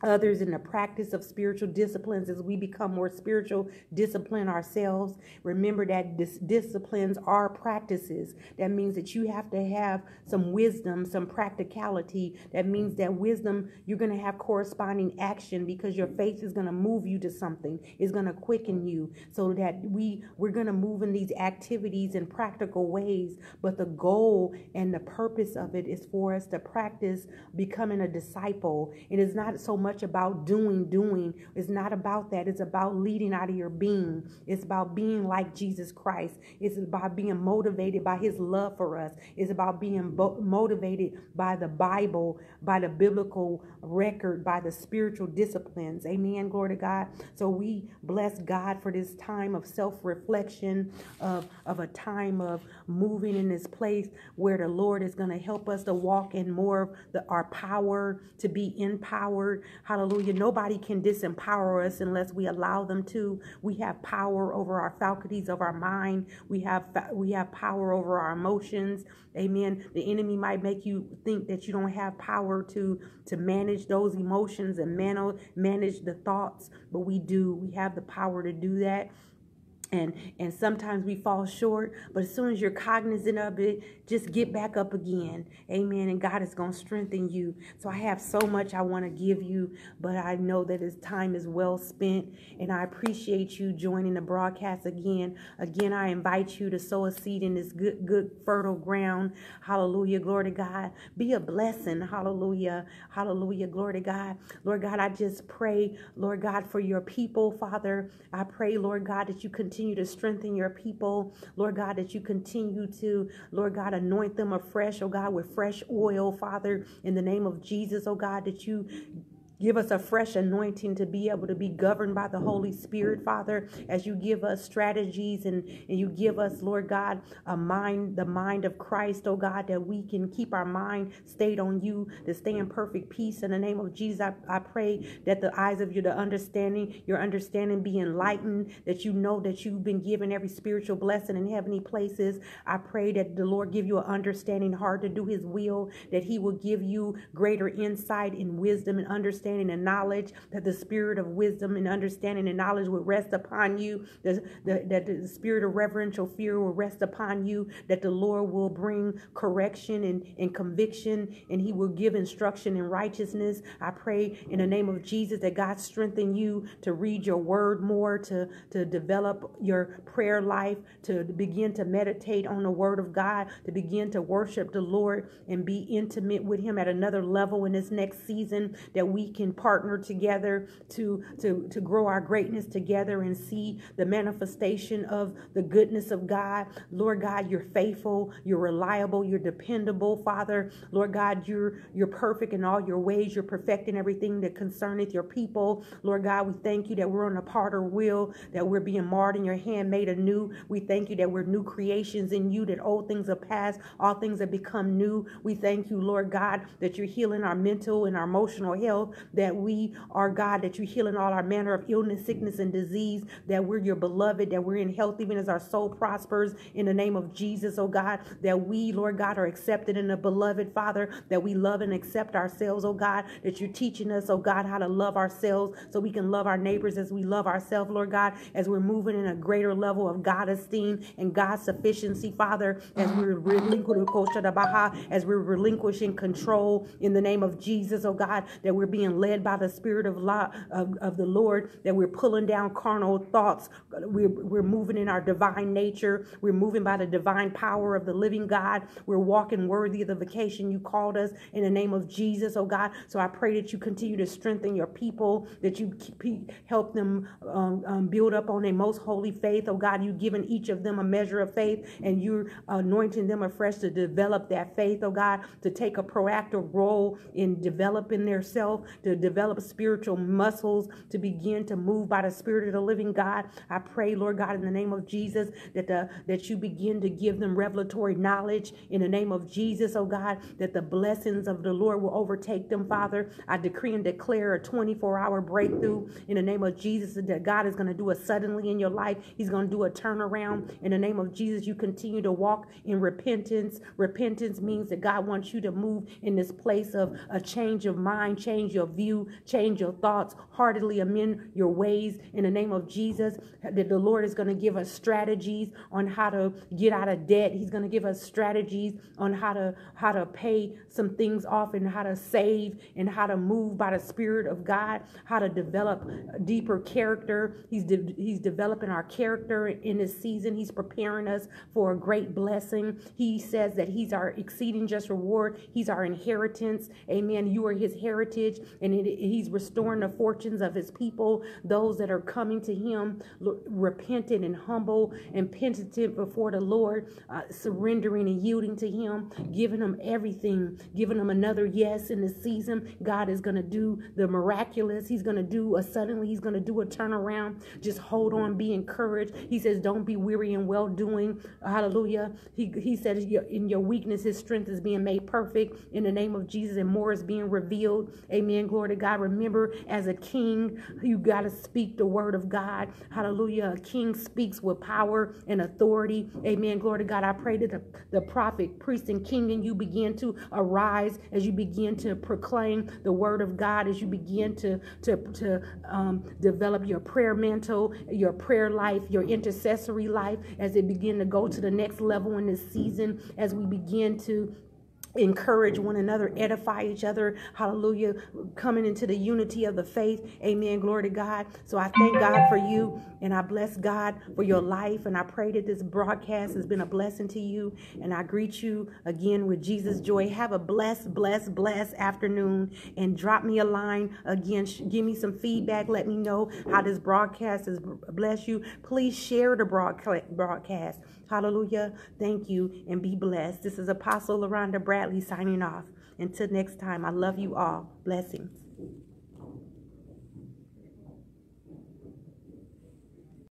others in the practice of spiritual disciplines as we become more spiritual discipline ourselves. Remember that dis- disciplines are practices. That means that you have to have some wisdom some practicality. That means that wisdom you're going to have corresponding action because your faith is going to move you to something. It's going to quicken you. So that we we're going to move in these activities in practical ways. But the goal and the purpose of it is for us to practice becoming a disciple. It is not so much about doing, doing. It's not about that. It's about leading out of your being. It's about being like Jesus Christ. It's about being motivated by his love for us. It's about being bo- motivated by the Bible, by the biblical record, by the spiritual disciplines. Amen. Glory to God. So we bless God for this time of self reflection, of, of a time of moving in this place where the Lord is going to help us to walk in more of the, our power, to be empowered, Hallelujah. Nobody can disempower us unless we allow them to. We have power over our faculties of our mind. We have we have power over our emotions. Amen. The enemy might make you think that you don't have power to to manage those emotions and man- manage the thoughts, but we do. We have the power to do that and and sometimes we fall short but as soon as you're cognizant of it just get back up again. Amen. And god is going to strengthen you. So i have so much i want to give you but i know that his time is well spent and i appreciate you joining the broadcast again. Again i invite you to sow a seed in this good good fertile ground. Hallelujah. Glory to god. Be a blessing. Hallelujah. Hallelujah. Glory to god. Lord god i just pray lord god for your people father. I pray lord god that you continue continue to strengthen your people. Lord God, that you continue to, Lord God, anoint them afresh, oh God, with fresh oil, Father, in the name of Jesus, oh God, that you Give us a fresh anointing to be able to be governed by the Holy Spirit, Father, as you give us strategies and, and you give us, Lord God, a mind, the mind of Christ, oh God, that we can keep our mind stayed on you, to stay in perfect peace. In the name of Jesus, I, I pray that the eyes of your the understanding, your understanding be enlightened, that you know that you've been given every spiritual blessing in heavenly places. I pray that the Lord give you an understanding heart to do his will, that he will give you greater insight and wisdom and understanding understanding and knowledge, that the spirit of wisdom and understanding and knowledge will rest upon you, that the, that the spirit of reverential fear will rest upon you, that the Lord will bring correction and, and conviction, and He will give instruction in righteousness. I pray in the name of Jesus that God strengthen you to read your word more, to, to develop your prayer life, to begin to meditate on the word of God, to begin to worship the Lord and be intimate with Him at another level in this next season, that we can partner together to, to, to grow our greatness together and see the manifestation of the goodness of God. Lord God, you're faithful, you're reliable, you're dependable, Father. Lord God, you're you're perfect in all your ways. You're perfecting everything that concerneth your people. Lord God, we thank you that we're on a potter wheel, that we're being marred in your hand, made anew. We thank you that we're new creations in you, that old things are past, all things have become new. We thank you, Lord God, that you're healing our mental and our emotional health that we are God, that you're healing all our manner of illness, sickness, and disease, that we're your beloved, that we're in health, even as our soul prospers in the name of Jesus, oh God, that we, Lord God, are accepted in the beloved, Father, that we love and accept ourselves, oh God, that you're teaching us, oh God, how to love ourselves so we can love our neighbors as we love ourselves, Lord God, as we're moving in a greater level of God esteem and God sufficiency, Father, as we're relinquishing, as we're relinquishing control in the name of Jesus, oh God, that we're being led by the Spirit of, law, of, of the Lord, that we're pulling down carnal thoughts, we're, we're moving in our divine nature, we're moving by the divine power of the living God, we're walking worthy of the vocation you called us in the name of Jesus, oh God. So I pray that you continue to strengthen your people, that you keep, help them um, um, build up on their most holy faith, oh God. You've given each of them a measure of faith, and you're anointing them afresh to develop that faith, oh God, to take a proactive role in developing their self, to develop spiritual muscles, to begin to move by the Spirit of the living God. I pray, Lord God, in the name of Jesus, that the that you begin to give them revelatory knowledge in the name of Jesus, oh God, that the blessings of the Lord will overtake them, Father. I decree and declare a 24 hour breakthrough in the name of Jesus that God is going to do it suddenly in your life. He's going to do a turnaround in the name of Jesus. You continue to walk in repentance. Repentance means that God wants you to move in this place of a change of mind, change your view, change your thoughts, heartily amend your ways in the name of Jesus. That the Lord is going to give us strategies on how to get out of debt. He's going to give us strategies on how to how to pay some things off and how to save and how to move by the Spirit of God, how to develop deeper character. He's de- he's developing our character in this season. He's preparing us for a great blessing. He says that he's our exceeding just reward. He's our inheritance. Amen. You are his heritage, and it, he's restoring the fortunes of his people, those that are coming to him repentant and humble and penitent before the Lord, uh, surrendering and yielding to him, giving him everything, giving him another yes in the season. God is going to do the miraculous. He's going to do a suddenly, he's going to do a turnaround. Just hold on, be encouraged. He says, Don't be weary in well doing. Hallelujah. He, he said, In your weakness, his strength is being made perfect in the name of Jesus, and more is being revealed. Amen. Glory to God. Remember, as a king, you got to speak the word of God. Hallelujah. A king speaks with power and authority. Amen. Glory to God. I pray that the, the prophet, priest, and king and you begin to arise as you begin to proclaim the word of God, as you begin to, to, to um, develop your prayer mantle, your prayer life, your intercessory life, as it begin to go to the next level in this season, as we begin to encourage one another, edify each other. Hallelujah. Coming into the unity of the faith. Amen. Glory to God. So I thank God for you and I bless God for your life. And I pray that this broadcast has been a blessing to you. And I greet you again with Jesus' joy. Have a blessed, blessed, blessed afternoon and drop me a line again. Give me some feedback. Let me know how this broadcast has blessed you. Please share the broadcast. Hallelujah. Thank you and be blessed. This is Apostle La Rhonda Bradley signing off. Until next time, I love you all. Blessings.